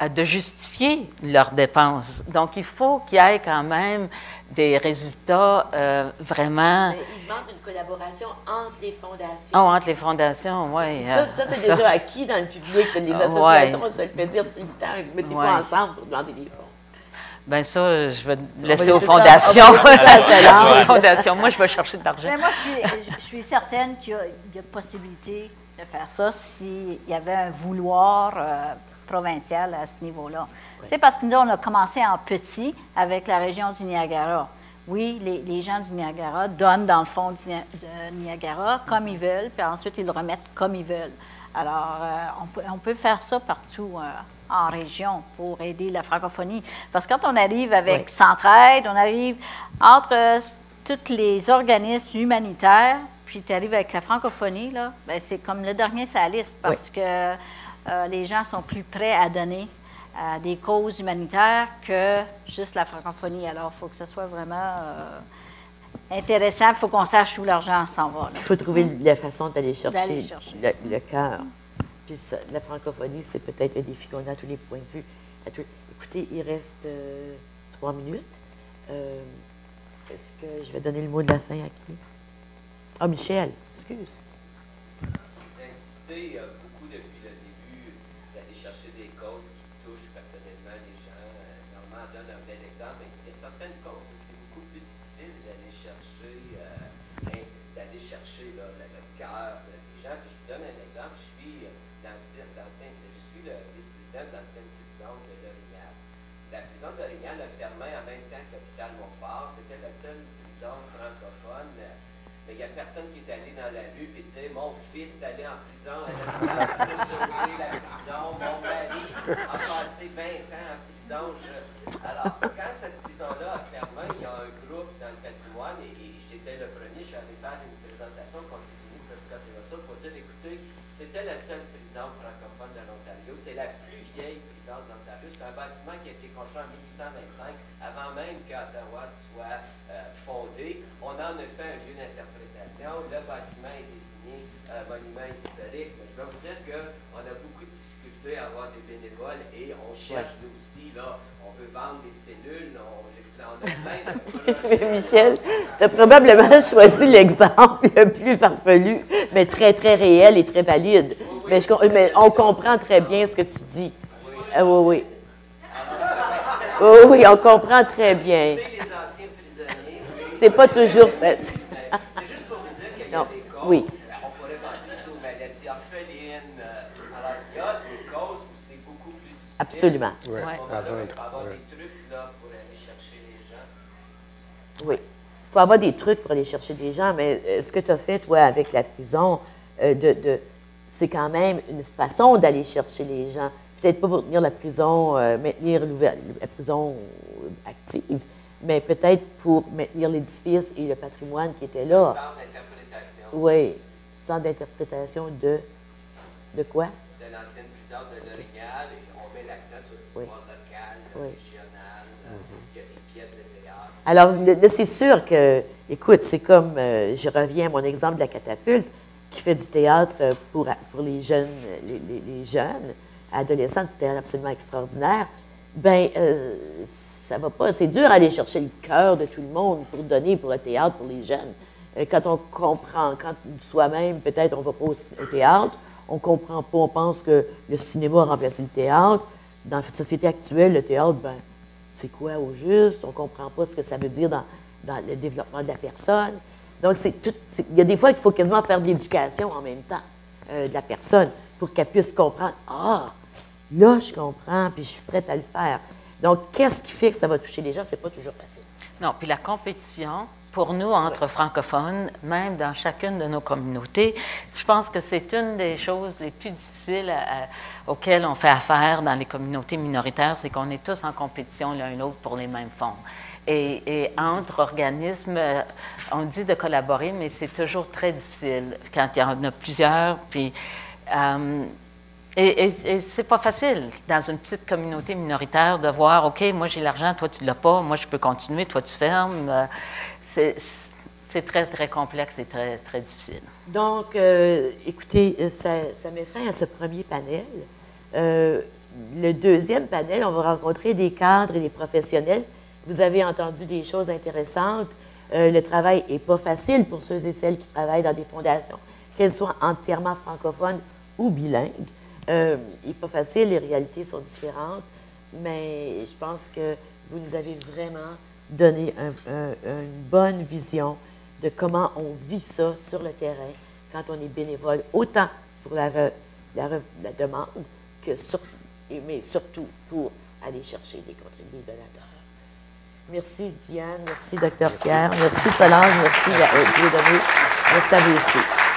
de justifier leurs dépenses. Donc, il faut qu'il y ait quand même des résultats euh, vraiment... Mais il demande une collaboration entre les fondations. Oh, entre les fondations, oui. Ça, ça c'est déjà acquis dans le public. Les ah, associations, on se le fait dire tout le temps. Mettez-vous ensemble pour demander des fonds. Bien, ça, je vais laisser aux fondations. [LAUGHS] [LAUGHS] fondations. Moi, je vais chercher de l'argent. Mais moi, je suis, certaine qu'il y, a possibilité de faire ça s'il y avait un vouloir... Euh, provinciale à ce niveau-là. C'est parce que nous, on a commencé en petit avec la région du Niagara. Oui, les, gens du Niagara donnent dans le fond du Niagara comme ils veulent, puis ensuite ils le remettent comme ils veulent. Alors, euh, on, peut, on, peut, faire ça partout euh, en région pour aider la francophonie. Parce que quand on arrive avec Centraide, on arrive entre euh, tous les organismes humanitaires, puis tu arrives avec la francophonie, là, ben, c'est comme le dernier sur la liste parce que euh, les gens sont plus prêts à donner à des causes humanitaires que juste la francophonie. Alors, il faut que ce soit vraiment euh, intéressant. Il faut qu'on sache où l'argent s'en va. Il faut trouver la façon d'aller chercher, le, cœur. Puis la francophonie, c'est peut-être le défi qu'on a à tous les points de vue. Écoutez, il reste euh, trois minutes. Est-ce que je vais donner le mot de la fin à qui? Ah, Michel, excuse. Vous fils est allé en prison, elle a sauver la prison, mon mari a passé 20 ans en prison. Alors, quand cette prison-là a fermé, il y a un groupe dans le patrimoine, et, j'étais le premier, je suis allé faire une présentation contre les Prescott et Russell pour dire écoutez, c'était la seule prison francophone de l'Ontario, c'est la plus vieille prison de l'Ontario. C'est un bâtiment qui a été construit en 1825, avant même qu'Ottawa de Michel, tu as probablement [LAUGHS] choisi l'exemple le plus farfelu, mais très, très réel et très valide. Mais, mais, on comprend très bien ce que tu dis. Ah, oui, oui. Oui, oui, on comprend très bien. C'est pas toujours fait. C'est juste pour vous dire qu'il y a des causes. Oui. On pourrait penser aussi aux maladies orphelines. Alors, il y a des causes où c'est beaucoup plus difficile. Absolument. Oui. Avoir des trucs là, pour aller chercher les gens. Oui. Il faut avoir des trucs pour aller chercher des gens, mais euh, ce que tu as fait, toi, avec la prison, euh, de, de c'est quand même une façon d'aller chercher les gens. Peut-être pas pour tenir la prison, maintenir la prison active, mais peut-être pour maintenir l'édifice et le patrimoine qui était là. Centre d'interprétation. Oui, centre d'interprétation de, de quoi? De l'ancienne prison de l'Orignal, et on met l'accent sur l'histoire locale, régionale, il y a des pièces de théâtre. Alors, là, c'est sûr que, écoute, c'est comme, euh, je reviens à mon exemple de la catapulte, qui fait du théâtre pour, pour les jeunes, les, jeunes, adolescents, du théâtre absolument extraordinaire ben euh, ça va pas. C'est dur d'aller chercher le cœur de tout le monde pour donner pour le théâtre, pour les jeunes. Euh, quand on comprend, quand soi-même, peut-être, on va pas au, théâtre, on comprend pas, on pense que le cinéma a remplacé le théâtre. Dans la société actuelle, le théâtre, ben, c'est quoi au juste? On comprend pas ce que ça veut dire dans, dans le développement de la personne. Donc, c'est tout. Il y a des fois qu'il faut quasiment faire de l'éducation en même temps euh, de la personne. pour qu'elle puisse comprendre. Ah, là, je comprends, puis je suis prête à le faire. Donc, qu'est-ce qui fait que ça va toucher les gens? C'est pas toujours facile. Non, puis la compétition, pour nous, entre francophones, même dans chacune de nos communautés, je pense que c'est une des choses les plus difficiles auxquelles on fait affaire dans les communautés minoritaires, c'est qu'on est tous en compétition l'un l'autre pour les mêmes fonds. Et, entre organismes, euh, on dit de collaborer, mais c'est toujours très difficile quand il y en a plusieurs. Puis, euh, et, et, c'est pas facile dans une petite communauté minoritaire de voir, OK, moi j'ai l'argent, toi tu l'as pas, moi je peux continuer, toi tu fermes. Euh, c'est très, très complexe et très, très difficile. Donc, écoutez, ça, ça, met fin à ce premier panel. le deuxième panel, on va rencontrer des cadres et des professionnels vous avez entendu des choses intéressantes. Euh, le travail n'est pas facile pour ceux et celles qui travaillent dans des fondations, qu'elles soient entièrement francophones ou bilingues. Euh, il n'est pas facile, les réalités sont différentes, mais je pense que vous nous avez vraiment donné une bonne vision de comment on vit ça sur le terrain quand on est bénévole, autant pour la, la, demande que mais surtout pour aller chercher des contributions donateurs. Merci Diane, merci Dr Pierre, merci Solange, merci, merci. Merci à vous aussi.